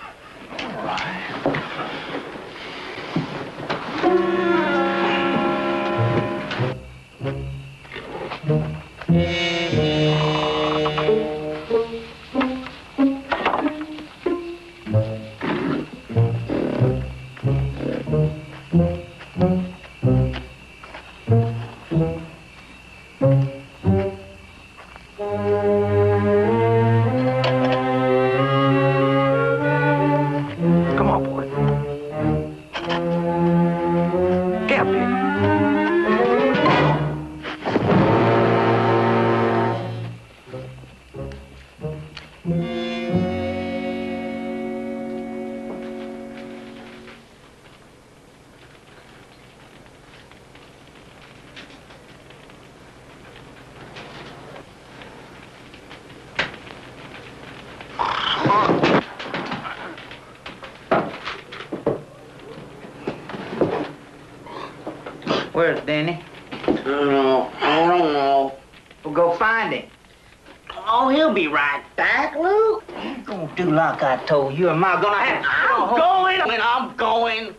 You. Am I gonna have to? I'm going. When I'm going.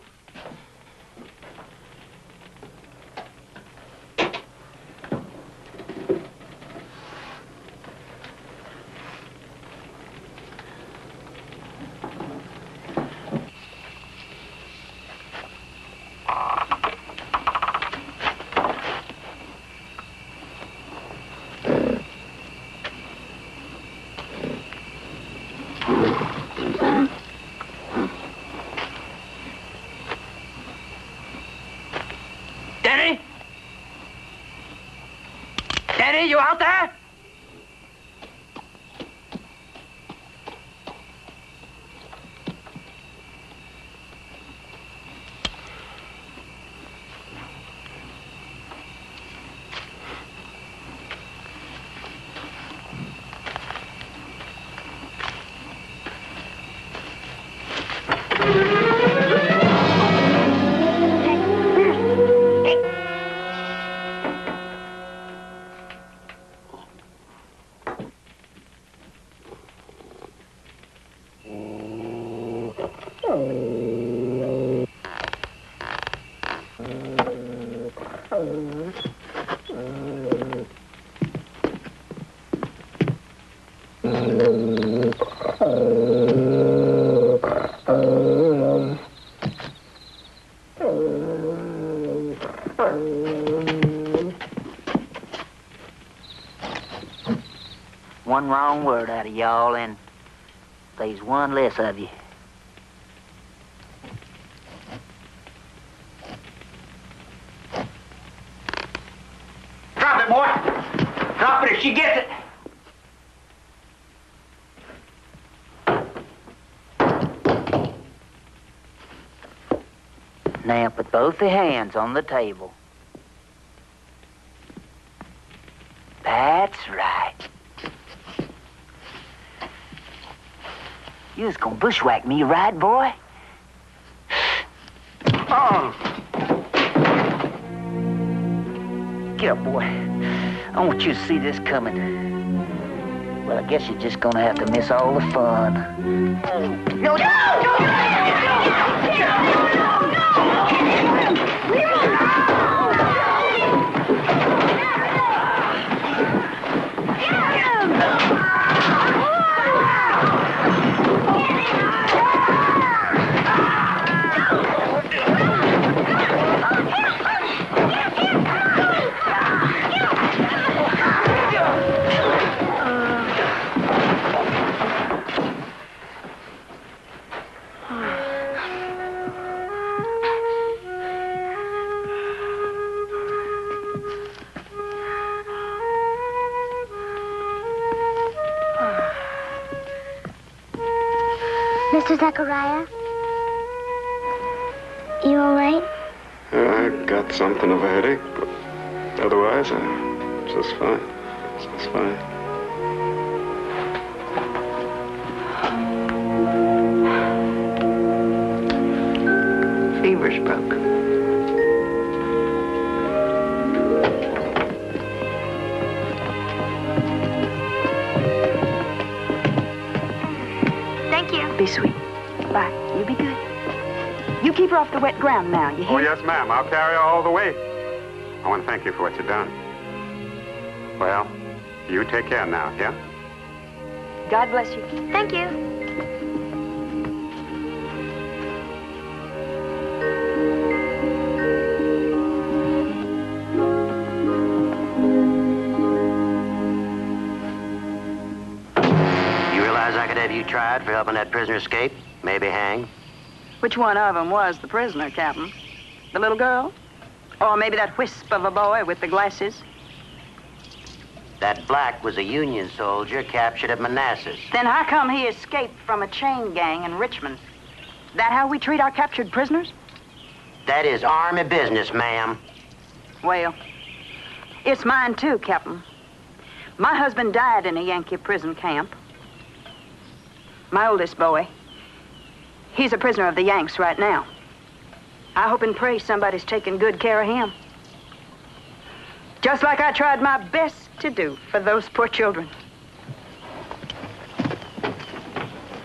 Danny? Danny, you out there? One wrong word out of y'all, and there's one less of you. Drop it, boy. Drop it if she gets it. Now put both the hands on the table. That's right. You was gonna bushwhack me, right, boy? Oh. Get up, boy. I want you to see this coming. Well, I guess you're just gonna have to miss all the fun. No, Mr. You be good. You keep her off the wet ground now, you hear? Oh, yes, ma'am. I'll carry her all the way. I want to thank you for what you've done. Well, you take care now, yeah? God bless you. Thank you. You realize I could have you tried for helping that prisoner escape? Maybe hang? Which one of them was the prisoner, Captain? The little girl? Or maybe that wisp of a boy with the glasses? That black was a Union soldier captured at Manassas. Then how come he escaped from a chain gang in Richmond? That how we treat our captured prisoners? That is Army business, ma'am. Well, it's mine too, Captain. My husband died in a Yankee prison camp. My oldest boy. He's a prisoner of the Yanks right now. I hope and pray somebody's taking good care of him. Just like I tried my best to do for those poor children.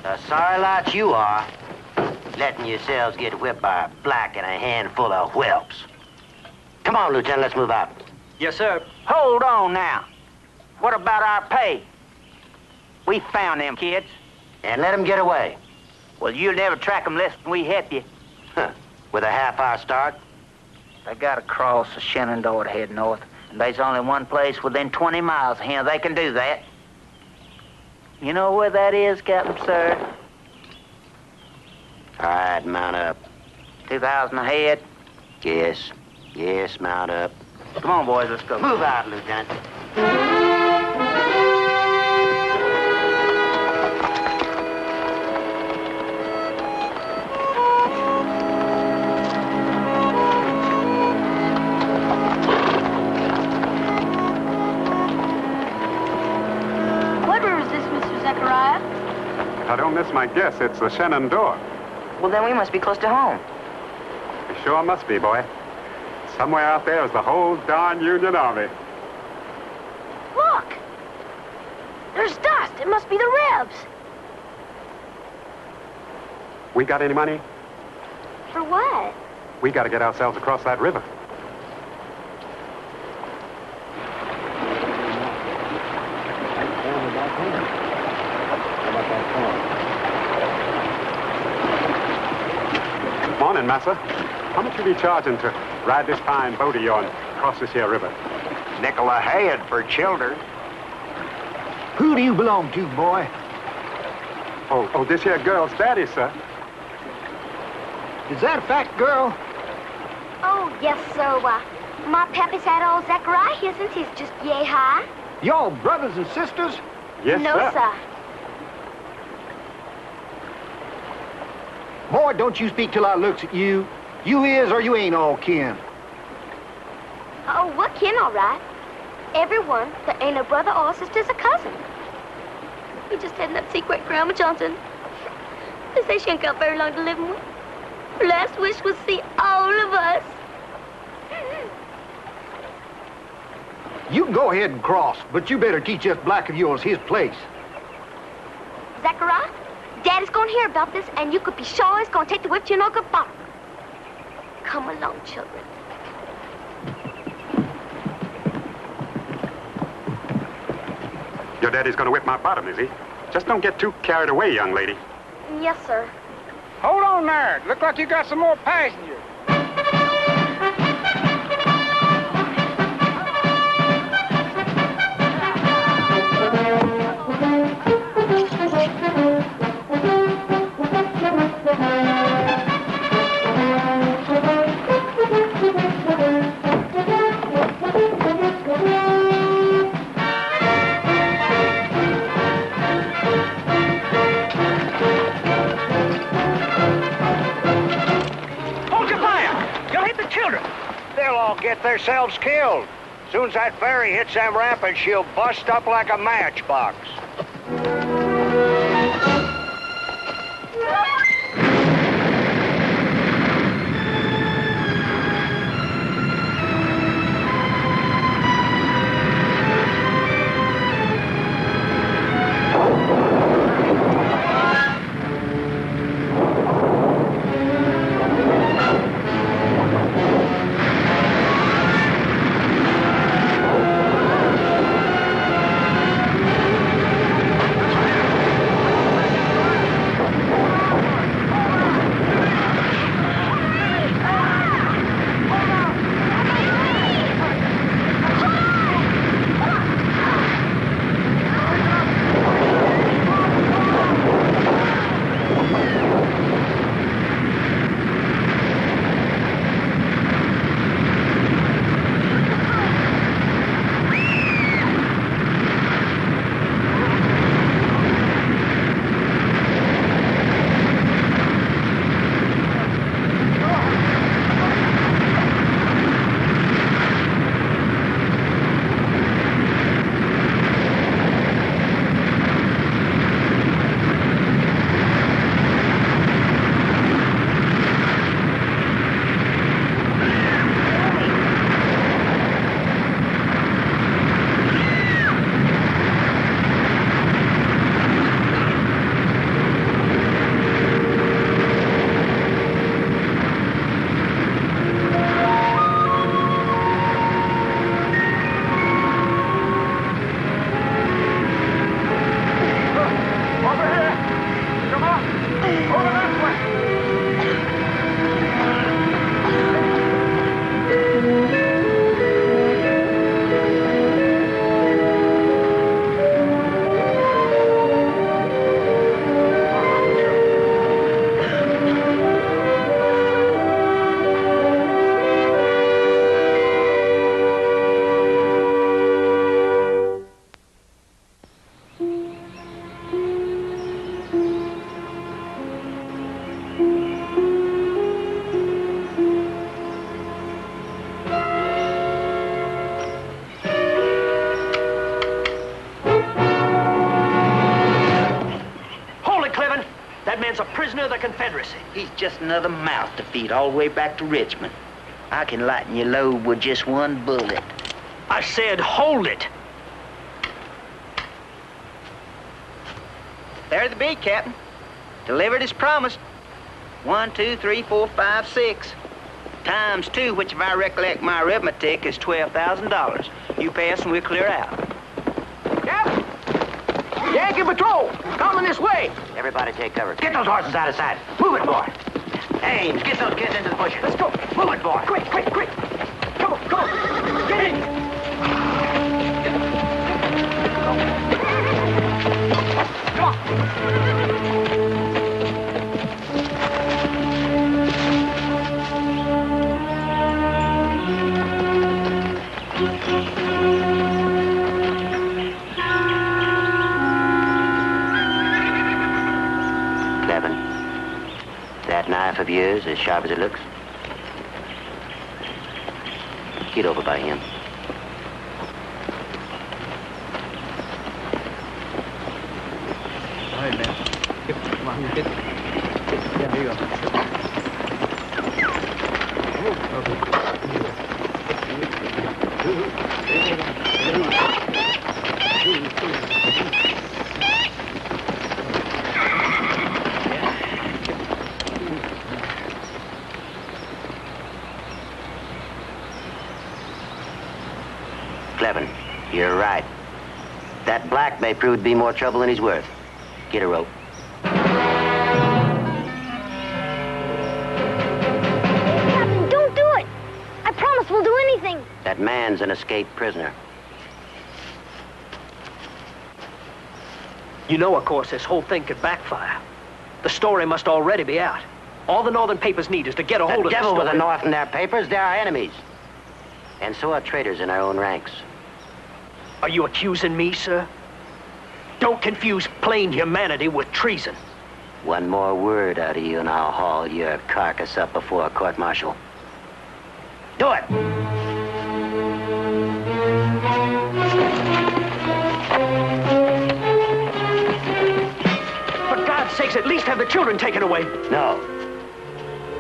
A sorry lot you are, letting yourselves get whipped by a black and a handful of whelps. Come on, Lieutenant, let's move out. Yes, sir. Hold on now. What about our pay? We found them kids. And let them get away. Well, you'll never track them less than we help you. Huh. With a half hour start? They gotta cross the Shenandoah to head north. And there's only one place within 20 miles of here they can do that. You know where that is, Captain, sir? All right, mount up. 2,000 ahead. Yes. Yes, mount up. Come on, boys, let's go. Move out, Lieutenant. If I don't miss my guess, it's the Shenandoah. Well, then we must be close to home. You sure must be, boy. Somewhere out there is the whole darn Union Army. Look! There's dust. It must be the Rebs. We got any money? For what? We got to get ourselves across that river. Morning, massa. How much you be charging to ride this fine boat of yours across this here river? Nickel a head for children. Who do you belong to, boy? Oh, oh, this here girl's daddy, sir. Is that a fact, girl? Oh, yes, sir. Uh, my pappy's had old Zechariah here since he's just yay high. Y'all brothers and sisters? Yes. No, sir. Boy, don't you speak till I looks at you. You is or you ain't all kin. Oh, we're kin, all right. Everyone that ain't a brother or sister's a cousin. We just had that secret Grandma Johnson. They say she ain't got very long to live with. Her last wish was see all of us. You can go ahead and cross, but you better teach this black of yours his place. Zechariah, Daddy's going to hear about this, and you could be sure he's going to take the whip to your no good. Come along, children. Your daddy's going to whip my bottom, is he? Just don't get too carried away, young lady. Yes, sir. Hold on there. Look like you got some more passengers. get themselves killed. Soon as that ferry hits them rapids, she'll bust up like a matchbox. Just another mouth to feed all the way back to Richmond. I can lighten your load with just one bullet. I said hold it. There's the beat, Captain. Delivered as promised. One, two, three, four, five, six. Times two, which if I recollect my arithmetic, is $12,000. You pay us and we'll clear out. Captain! Yankee Patrol! Coming this way! Everybody take cover. Get those horses out of sight. Move it, boy. Ames, get those kids into the bushes. Let's go. Move it, boy. Quick, quick, quick. Come on, come on. Get in. Come on. Knife of yours as sharp as it looks? Get over by him. All right, man. Come on, get. Yeah, here you go. Clevin, you're right. That black may prove to be more trouble than he's worth. Get a rope. Captain, don't do it. I promise we'll do anything. That man's an escaped prisoner. You know, of course, this whole thing could backfire. The story must already be out. All the northern papers need is to get a hold the of devil the with the North in their papers, they're our enemies. And so are traitors in our own ranks. Are you accusing me, sir? Don't confuse plain humanity with treason. One more word out of you and I'll haul your carcass up before a court-martial. Do it! For God's sakes, at least have the children taken away. No.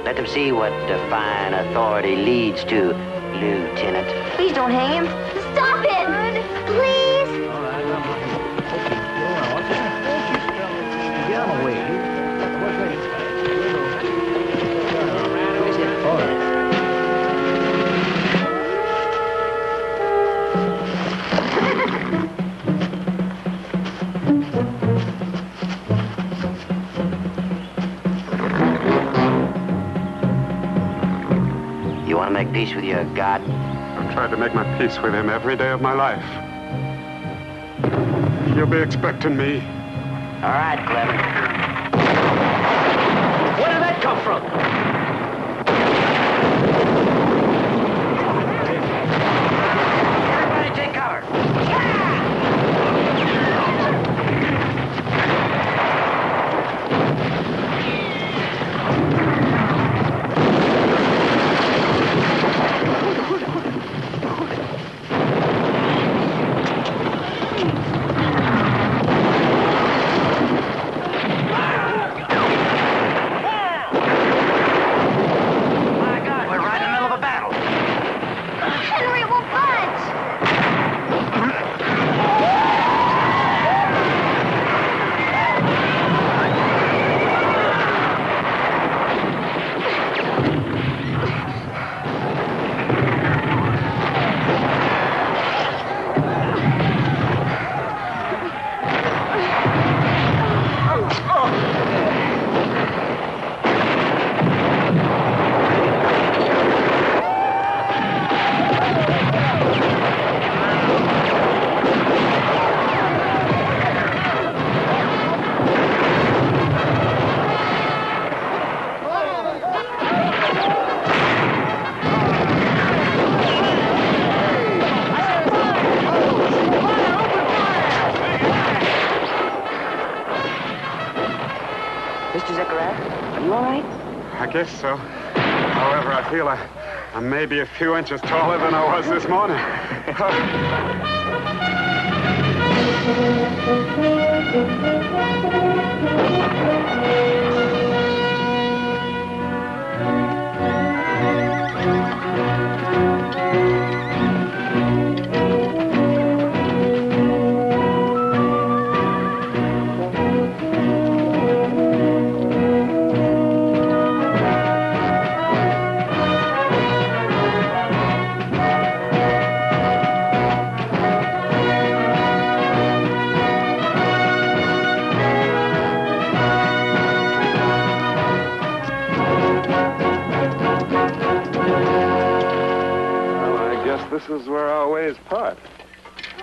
Let them see what divine authority leads to, Lieutenant. Please don't hang him. Stop it! Please! Make peace with your God? I've tried to make my peace with him every day of my life. You'll be expecting me. All right, Clever. Where did that come from? Everybody take cover. My God, we're right in the middle of a battle. Henry will budge! Mr. Zechariah, are you all right? I guess so. However, I feel I, I may be a few inches taller than I was this morning. is where our ways part.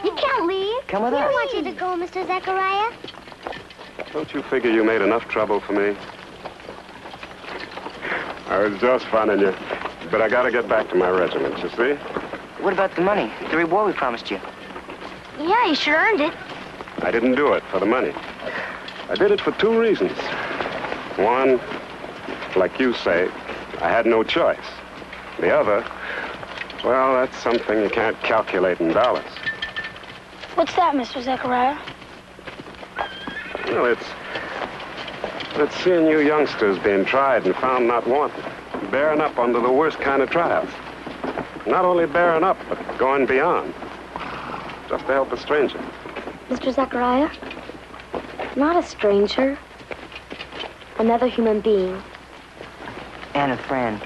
You can't leave. Come with we don't want you to go, Mr. Zechariah. Don't you figure you made enough trouble for me? I was just funning you. But I gotta get back to my regiment, you see? What about the money? The reward we promised you? Yeah, you sure earned it. I didn't do it for the money. I did it for two reasons. One, like you say, I had no choice. The other, well, that's something you can't calculate in dollars. What's that, Mr. Zechariah? Well, it's, it's seeing you youngsters being tried and found not wanted, bearing up under the worst kind of trials. Not only bearing up, but going beyond, just to help a stranger. Mr. Zechariah, not a stranger. Another human being. And a friend.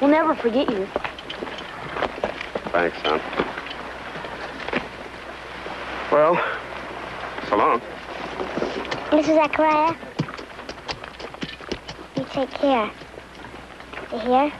We'll never forget you. Thanks, son. Well, so long. Mrs. Zechariah, you take care. You hear?